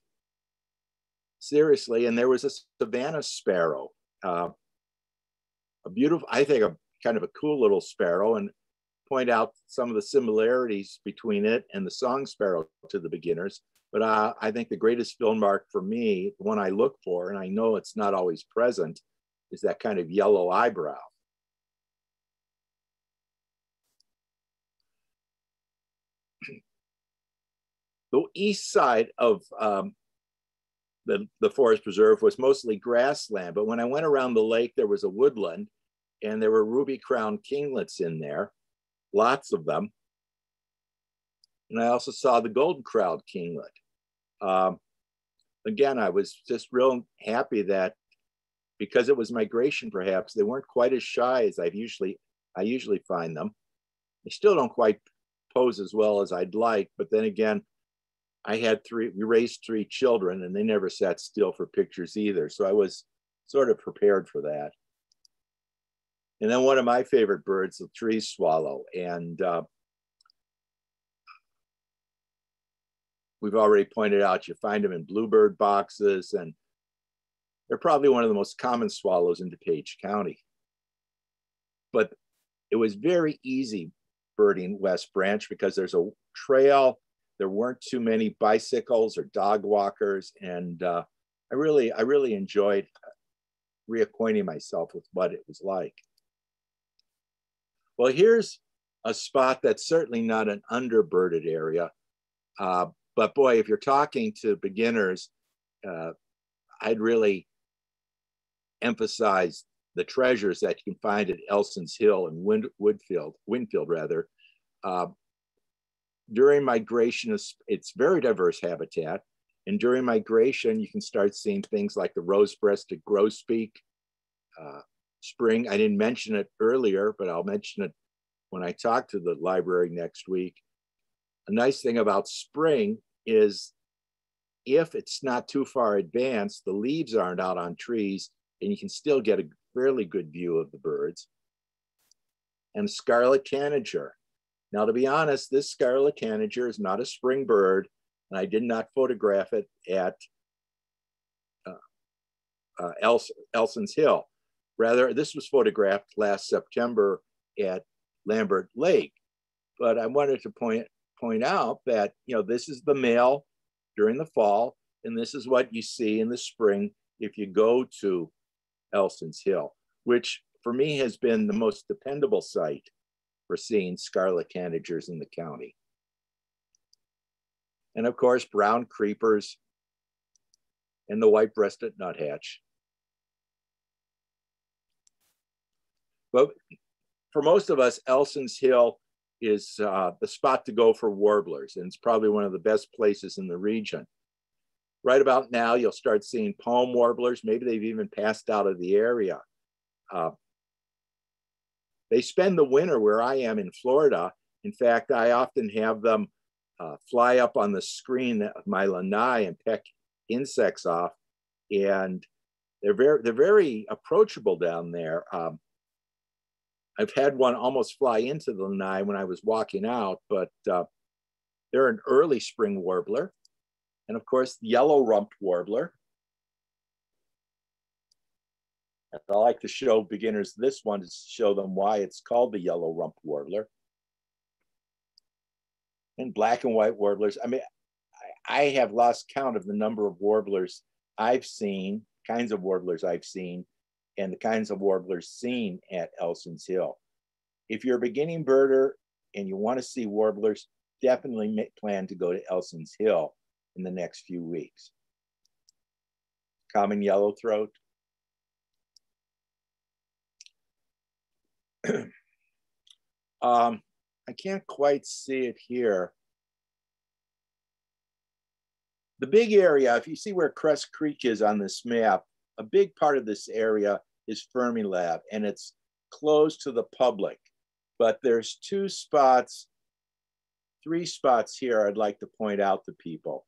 seriously, and there was a Savannah sparrow, uh, a beautiful, I think, a kind of a cool little sparrow. And point out some of the similarities between it and the song sparrow to the beginners. But uh, I think the greatest field mark for me, the one I look for, and I know it's not always present, is that kind of yellow eyebrow. the east side of um, the, the forest preserve was mostly grassland, but when I went around the lake, there was a woodland and there were ruby crowned kinglets in there lots of them. And I also saw the golden crowned kinglet. Um, again, I was just real happy that because it was migration, perhaps they weren't quite as shy as I've usually I usually find them. They still don't quite pose as well as I'd like, but then again, I had three. We raised three children, and they never sat still for pictures either. So I was sort of prepared for that. And then one of my favorite birds, the tree swallow. And uh, we've already pointed out, you find them in bluebird boxes, and they're probably one of the most common swallows in DuPage County. But it was very easy birding West Branch because there's a trail. There weren't too many bicycles or dog walkers, and uh, I really, I really enjoyed reacquainting myself with what it was like. Well, here's a spot that's certainly not an underbirded area. Uh, but boy, if you're talking to beginners, uh, I'd really emphasize the treasures that you can find at Elsen's Hill and Wind, Woodfield, Winfield rather. Uh, during migration, it's very diverse habitat. And during migration, you can start seeing things like the rose-breasted grosbeak, uh, spring. I didn't mention it earlier, but I'll mention it when I talk to the library next week. A nice thing about spring is if it's not too far advanced, the leaves aren't out on trees and you can still get a fairly good view of the birds. And scarlet tanager. Now, to be honest, this scarlet tanager is not a spring bird, and I did not photograph it at uh, uh, Els Elsen's Hill. Rather, this was photographed last September at Lambert Lake. But I wanted to point, point out that, you know, this is the male during the fall, and this is what you see in the spring if you go to Elsen's Hill, which for me has been the most dependable site for seeing scarlet tanagers in the county. And of course, brown creepers and the white-breasted nuthatch. But for most of us, Elsen's Hill is uh, the spot to go for warblers, and it's probably one of the best places in the region. Right about now, you'll start seeing palm warblers. Maybe they've even passed out of the area. Uh, they spend the winter where I am in Florida. In fact, I often have them uh, fly up on the screen of my lanai and peck insects off. And they're very, they're very approachable down there. Um, I've had one almost fly into the lanai when I was walking out, but uh, they're an early spring warbler. And of course, yellow rumped warbler. And I like to show beginners this one to show them why it's called the yellow rumped warbler. And black and white warblers. I mean, I have lost count of the number of warblers I've seen, kinds of warblers I've seen, and the kinds of warblers seen at Elsen's Hill. If you're a beginning birder and you want to see warblers, definitely plan to go to Elsen's Hill in the next few weeks. Common yellow throat. um, I can't quite see it here. The big area, if you see where Kress Creek is on this map, a big part of this area is Fermilab and it's closed to the public. But there's two spots, three spots here I'd like to point out to people.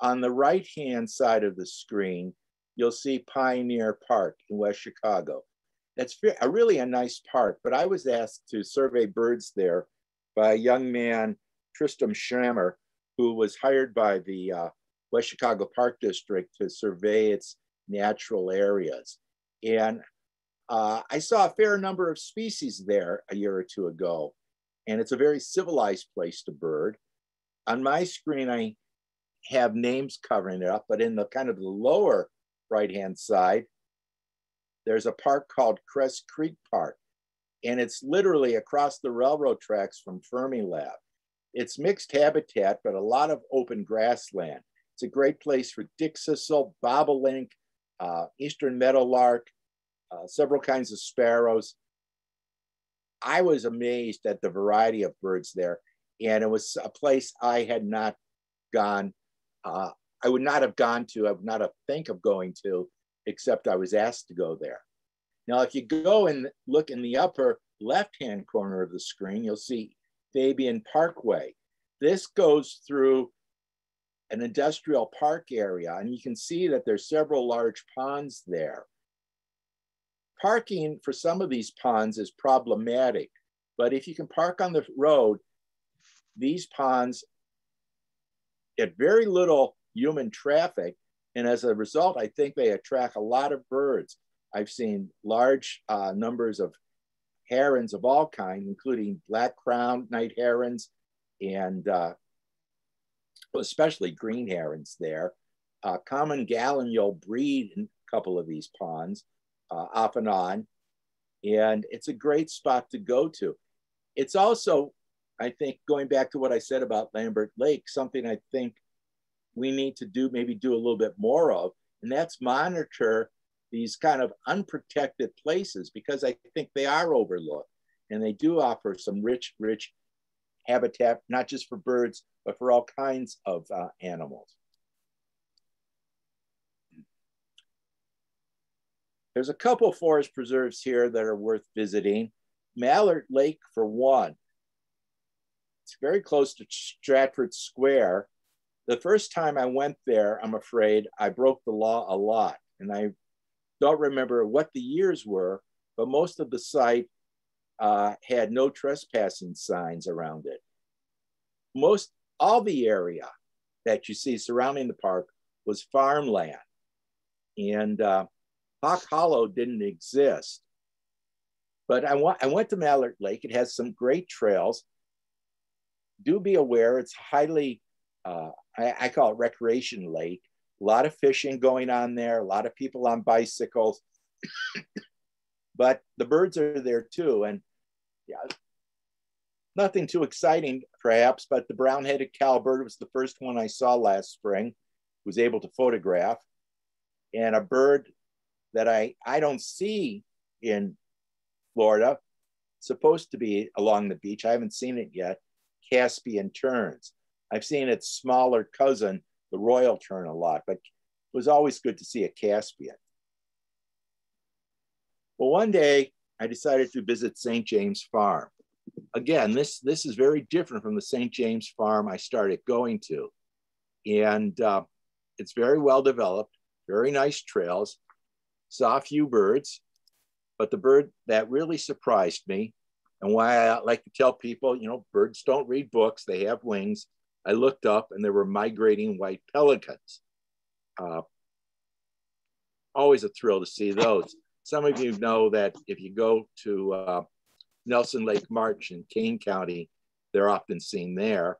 On the right-hand side of the screen, you'll see Pioneer Park in West Chicago. That's a really a nice park, but I was asked to survey birds there by a young man, Tristram Schrammer, who was hired by the uh, West Chicago Park District to survey its natural areas. And uh, I saw a fair number of species there a year or two ago, and it's a very civilized place to bird. On my screen, I have names covering it up, but in the kind of the lower right-hand side, there's a park called Kress Creek Park, and it's literally across the railroad tracks from Fermilab. It's mixed habitat, but a lot of open grassland. It's a great place for dickcissel, bobolink, uh, eastern meadowlark, uh, several kinds of sparrows. I was amazed at the variety of birds there, and it was a place I had not gone uh, I would not have gone to, I would not have think of going to, except I was asked to go there. Now, if you go and look in the upper left-hand corner of the screen, you'll see Fabyan Parkway. This goes through an industrial park area, and you can see that there's several large ponds there. Parking for some of these ponds is problematic, but if you can park on the road, these ponds get very little human traffic. And as a result, I think they attract a lot of birds. I've seen large uh, numbers of herons of all kinds, including black crowned night herons and uh, especially green herons there. Uh, common gallinule breed in a couple of these ponds uh, off and on. And it's a great spot to go to. It's also I think going back to what I said about Lambert Lake, something I think we need to do, maybe do a little bit more of, and that's monitor these kind of unprotected places because I think they are overlooked and they do offer some rich, rich habitat, not just for birds, but for all kinds of uh, animals. There's a couple forest preserves here that are worth visiting. Mallard Lake, for one. It's very close to Stratford Square. The first time I went there, I'm afraid I broke the law a lot. And I don't remember what the years were, but most of the site uh, had no trespassing signs around it. Most all the area that you see surrounding the park was farmland. And uh, Hawk Hollow didn't exist. But I, wa- I went to Mallard Lake. It has some great trails. Do be aware, it's highly, uh, I, I call it recreation lake. A lot of fishing going on there, a lot of people on bicycles. but the birds are there too. And yeah, nothing too exciting perhaps, but the brown-headed cowbird was the first one I saw last spring, was able to photograph. And a bird that I, I don't see in Florida, supposed to be along the beach. I haven't seen it yet. Caspian terns. I've seen its smaller cousin, the royal tern, a lot, but it was always good to see a Caspian. Well, one day I decided to visit St. James Farm. Again, this, this is very different from the St. James Farm I started going to. And uh, it's very well developed, very nice trails saw a few birds, but the bird that really surprised me and why I like to tell people, you know, birds don't read books, they have wings. I looked up and there were migrating white pelicans. Uh, always a thrill to see those. Some of you know that if you go to uh, Nelson Lake Marsh in Kane County, they're often seen there.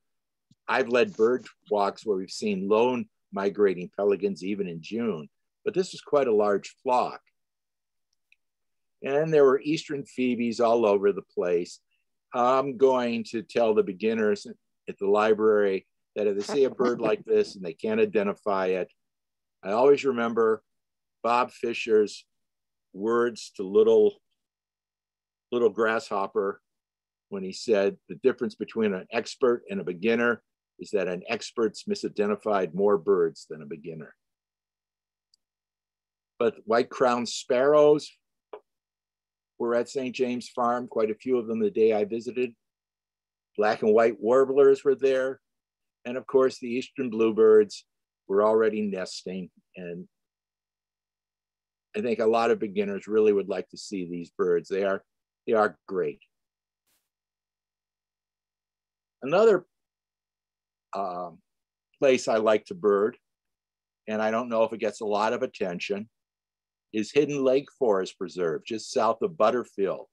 I've led bird walks where we've seen lone migrating pelicans even in June but this was quite a large flock. And there were Eastern phoebes all over the place. I'm going to tell the beginners at the library that if they see a bird like this and they can't identify it, I always remember Bob Fisher's words to little little grasshopper when he said the difference between an expert and a beginner is that an expert's misidentified more birds than a beginner but white crowned sparrows were at St. James Farm, quite a few of them the day I visited. Black and white warblers were there. And of course, the eastern bluebirds were already nesting. And I think a lot of beginners really would like to see these birds. They are, they are great. Another uh, place I like to bird, and I don't know if it gets a lot of attention, is Hidden Lake Forest Preserve, just south of Butterfield.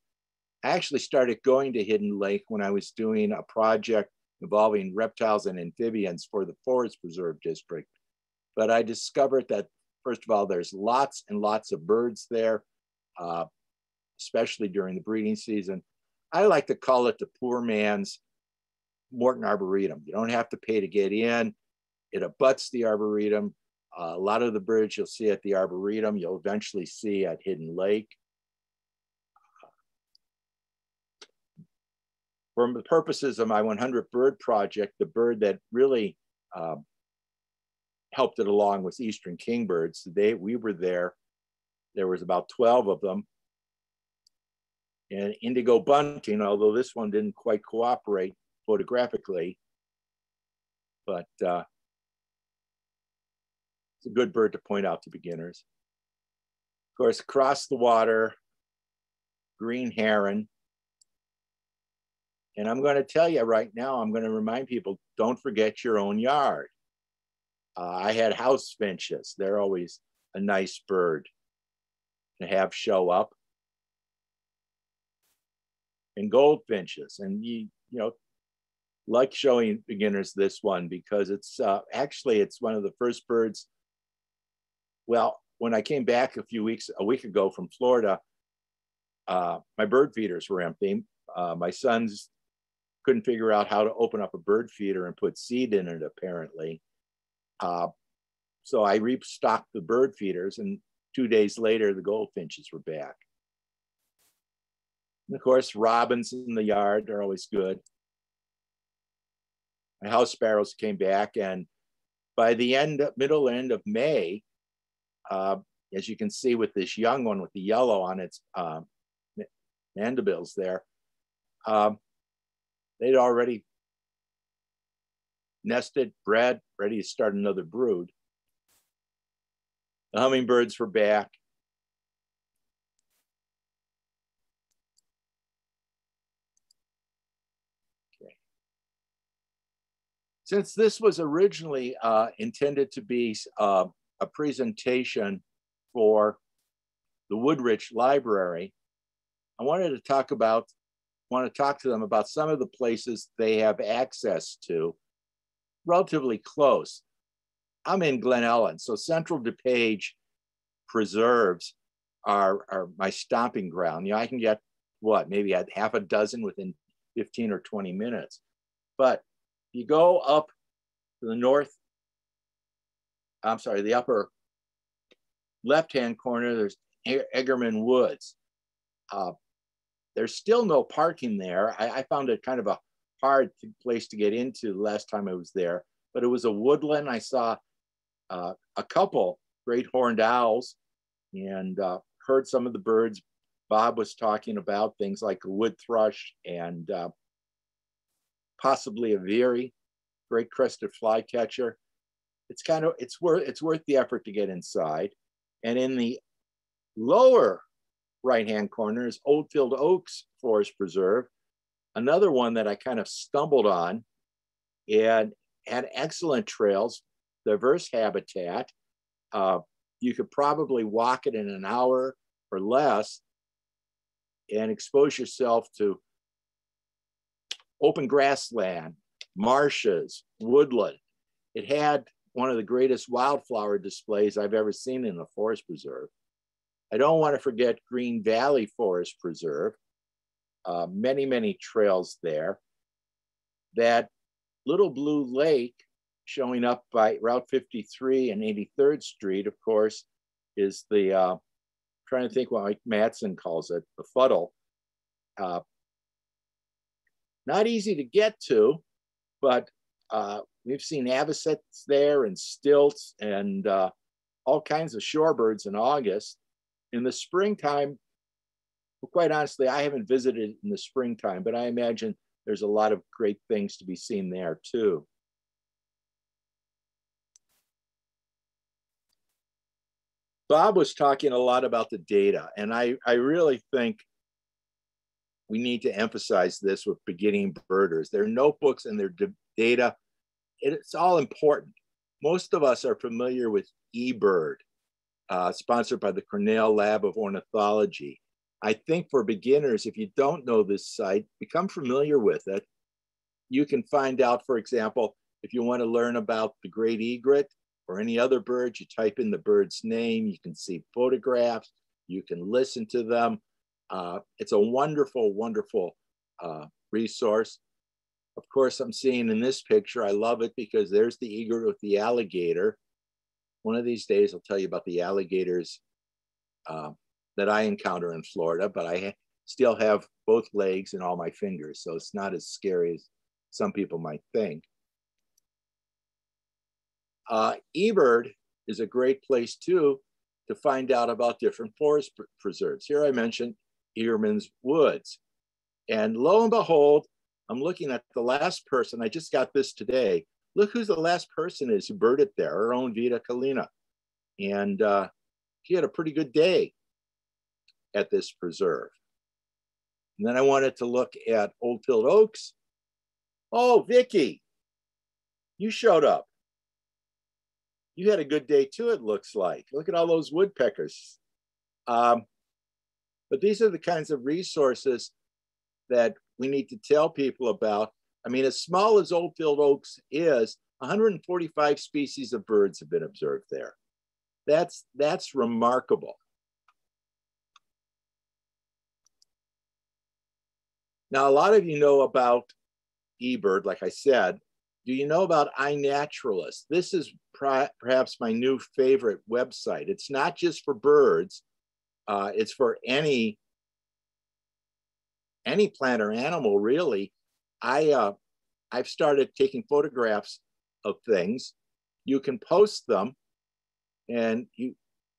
I actually started going to Hidden Lake when I was doing a project involving reptiles and amphibians for the Forest Preserve District. But I discovered that, first of all, there's lots and lots of birds there, uh, especially during the breeding season. I like to call it the poor man's Morton Arboretum. You don't have to pay to get in. It abuts the Arboretum. Uh, a lot of the birds you'll see at the Arboretum, you'll eventually see at Hidden Lake. For the purposes of my 100 bird project, the bird that really um, helped it along was Eastern Kingbirds. They, we were there. There was about 12 of them. And indigo bunting, although this one didn't quite cooperate photographically, but uh, a good bird to point out to beginners. Of course, across the water, green heron. And I'm going to tell you right now, I'm going to remind people don't forget your own yard. Uh, I had house finches. They're always a nice bird to have show up. And goldfinches. And you, you know, like showing beginners this one because it's uh, actually it's one of the first birds well, when I came back a few weeks, a week ago from Florida, uh, my bird feeders were empty. Uh, my sons couldn't figure out how to open up a bird feeder and put seed in it, apparently. Uh, so I restocked the bird feeders, and two days later, the goldfinches were back. And of course, robins in the yard are always good. My house sparrows came back, and by the end, of middle end of May, uh, as you can see with this young one with the yellow on its uh, mandibles there, um, they'd already nested, bred, ready to start another brood. The hummingbirds were back. Since this was originally uh, intended to be uh, a presentation for the Woodridge Library, I wanted to talk about, want to talk to them about some of the places they have access to, relatively close. I'm in Glen Ellyn, so Central DuPage preserves are, are my stomping ground. You know, I can get what, maybe a half a dozen within 15 or 20 minutes. But you go up to the north, I'm sorry, the upper left-hand corner, there's Egermann Woods. Uh, there's still no parking there. I, I, found it kind of a hard place to get into the last time I was there, but it was a woodland. I saw uh, a couple great horned owls and uh, heard some of the birds. Bob was talking about things like wood thrush and uh, possibly a veery, great crested flycatcher. It's kind of it's worth it's worth the effort to get inside. And in the lower right-hand corner is Oldfield Oaks Forest Preserve, another one that I kind of stumbled on and had excellent trails, diverse habitat. Uh, you could probably walk it in an hour or less and expose yourself to open grassland, marshes, woodland. It had one of the greatest wildflower displays I've ever seen in a forest preserve. I don't want to forget Green Valley Forest Preserve. Uh, many, many trails there. That little blue lake showing up by Route 53 and 83rd Street, of course, is the, uh, trying to think what Mike Matson calls it, the fuddle. Uh, not easy to get to, but uh, we've seen avocets there and stilts and uh, all kinds of shorebirds in August in the springtime, well, quite honestly, I haven't visited in the springtime, but I imagine there's a lot of great things to be seen there too. Bob was talking a lot about the data, and I, I really think we need to emphasize this with beginning birders. Their notebooks and their data, it's all important. Most of us are familiar with eBird uh, sponsored by the Cornell Lab of Ornithology. I think for beginners, if you don't know this site, become familiar with it. You can find out, for example, if you want to learn about the great egret or any other bird, you type in the bird's name, you can see photographs, you can listen to them. Uh, it's a wonderful, wonderful uh, resource. Of course, I'm seeing in this picture, I love it because there's the egret with the alligator. One of these days, I'll tell you about the alligators uh, that I encounter in Florida, but I still have both legs and all my fingers, so it's not as scary as some people might think. Uh, eBird is a great place too to find out about different forest preserves. Here I mentioned Egermann's Woods. And lo and behold, I'm looking at the last person, I just got this today, look who's the last person is who birded there, our own Vita Kalina. And uh, he had a pretty good day at this preserve. And then I wanted to look at Oldfield Oaks. Oh, Vicky, you showed up. You had a good day too, it looks like. Look at all those woodpeckers. Um, but these are the kinds of resources that we need to tell people about I mean, as small as Oldfield Oaks is, 145 species of birds have been observed there. That's, that's remarkable. Now, a lot of you know about eBird, like I said, do you know about iNaturalist? This is perhaps my new favorite website. It's not just for birds, uh, it's for any any plant or animal really. I uh, I've started taking photographs of things. You can post them, and you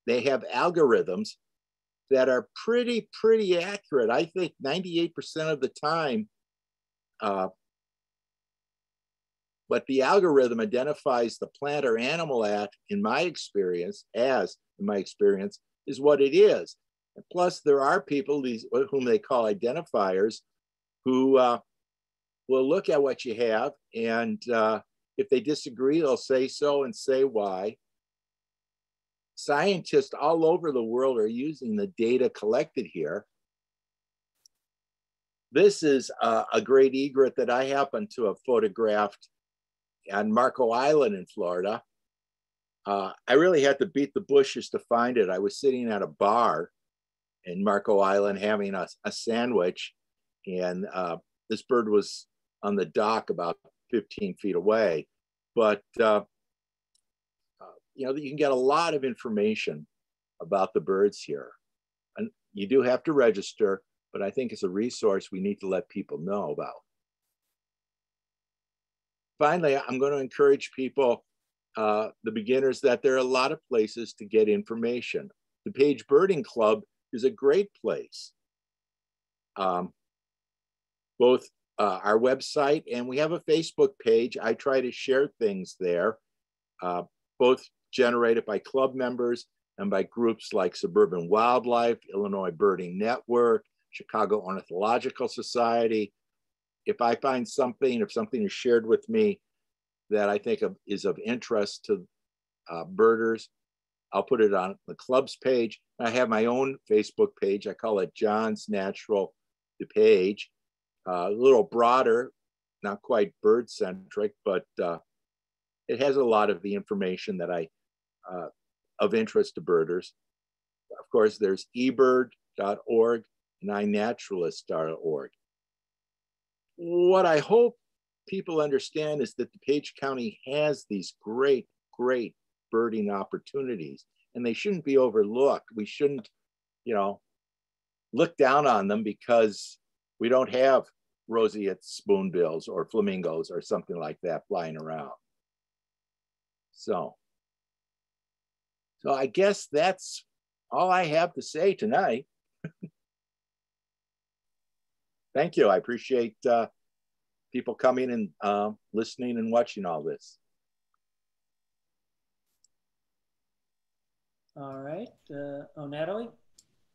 they have algorithms that are pretty pretty accurate. I think 98% of the time. Uh, but the algorithm identifies the plant or animal at, in my experience, as in my experience, is what it is. And plus, there are people these whom they call identifiers, who uh, will look at what you have, and uh, if they disagree, they'll say so and say why. Scientists all over the world are using the data collected here. This is a, a great egret that I happen to have photographed on Marco Island in Florida. Uh, I really had to beat the bushes to find it. I was sitting at a bar in Marco Island having a, a sandwich, and uh, this bird was on the dock about 15 feet away. But uh, uh, you know, you can get a lot of information about the birds here, and you do have to register. But I think it's a resource we need to let people know about. Finally, I'm going to encourage people uh, the beginners that there are a lot of places to get information. DuPage Birding Club is a great place. Um, both uh, our website and we have a Facebook page. I try to share things there, uh, both generated by club members and by groups like Suburban Wildlife, Illinois Birding Network, Chicago Ornithological Society. If I find something, if something is shared with me, that I think of, is of interest to uh, birders. I'll put it on the club's page. I have my own Facebook page. I call it John's Natural Page. Uh, a little broader, not quite bird centric, but uh, it has a lot of the information that I uh, of interest to birders. Of course, there's ebird.org and iNaturalist.org. What I hope people understand is that DuPage County has these great, great birding opportunities, and they shouldn't be overlooked. We shouldn't, you know, look down on them because we don't have roseate spoonbills or flamingos or something like that flying around. So, so I guess that's all I have to say tonight. Thank you. I appreciate uh, people coming and uh, listening and watching all this. All right. Uh, oh, Natalie?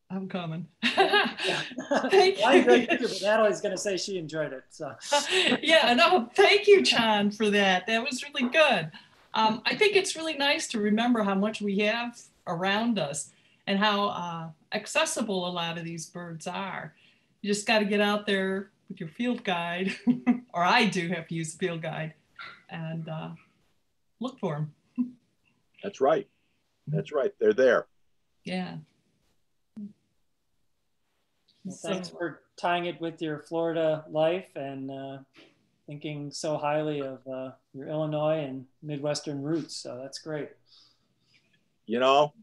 I'm coming. yeah. Thank you. but Natalie's going to say she enjoyed it. So. yeah, no, thank you, John, for that. That was really good. Um, I think it's really nice to remember how much we have around us and how uh, accessible a lot of these birds are. You just got to get out there with your field guide, or I do have to use the field guide, and uh, look for them. That's right. That's right. They're there. Yeah. Well, thanks so, for tying it with your Florida life and uh, thinking so highly of uh, your Illinois and Midwestern roots. So that's great. You know,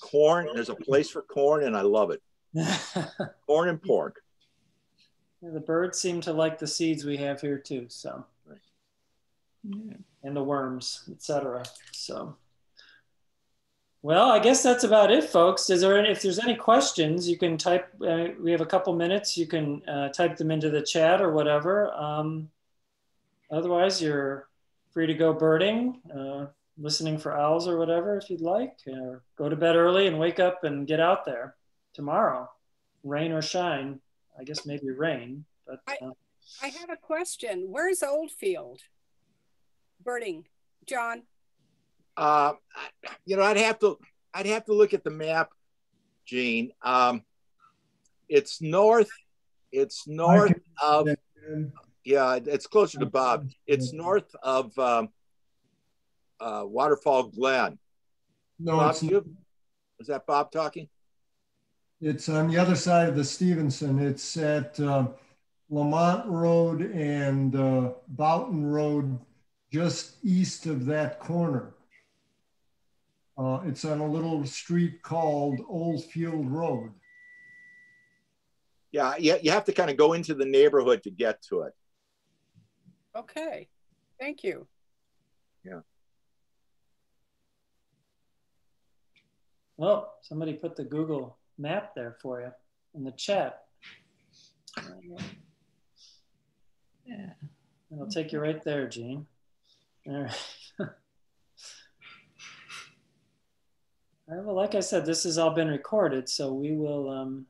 corn, there's a place for corn, and I love it. corn and pork. The birds seem to like the seeds we have here too. So, yeah. and the worms, etc. So. Well, I guess that's about it, folks. Is there any, if there's any questions, you can type. Uh, we have a couple minutes. You can uh, type them into the chat or whatever. Um, otherwise, you're free to go birding, uh, listening for owls or whatever if you'd like. Or go to bed early and wake up and get out there tomorrow, rain or shine. I guess maybe rain. But I, uh, I have a question. Where's Oldfield birding, John? Uh, you know, I'd have to I'd have to look at the map, Gene. Um, it's north. It's north of. Yeah, it's closer to Bob. It's north of um, uh, Waterfall Glen. No, Bob, it's you, is that Bob talking? It's on the other side of the Stevenson. It's at uh, Lemont Road and uh, Boughton Road just east of that corner. Uh, it's on a little street called Old Field Road. Yeah, you, you have to kind of go into the neighborhood to get to it. Okay, thank you. Yeah. Oh, somebody put the Google map there for you in the chat. Yeah. It'll take you right there, Gene. All right. All right, well, like I said, this has all been recorded, so we will um,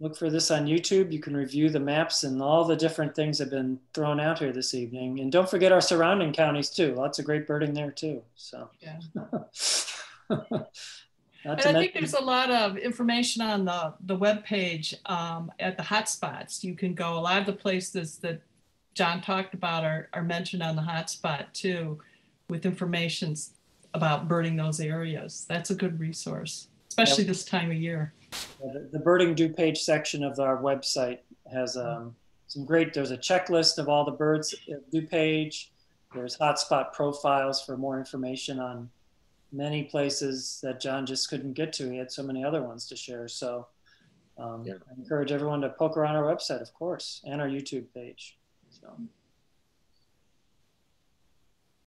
look for this on YouTube. You can review the maps and all the different things that have been thrown out here this evening. And don't forget our surrounding counties too. Lots of great birding there too. So. Yeah. Not And I think there's a lot of information on the, the webpage um, at the hotspots. You can go, a lot of the places that John talked about are, are mentioned on the hotspot too, with information about birding those areas. That's a good resource, especially this time of year. Yeah, The the birding DuPage section of our website has um, some great, there's a checklist of all the birds DuPage. There's hotspot profiles for more information on many places that John just couldn't get to. He had so many other ones to share. So um, Yeah. I encourage everyone to poke around our website, of course, and our YouTube page. So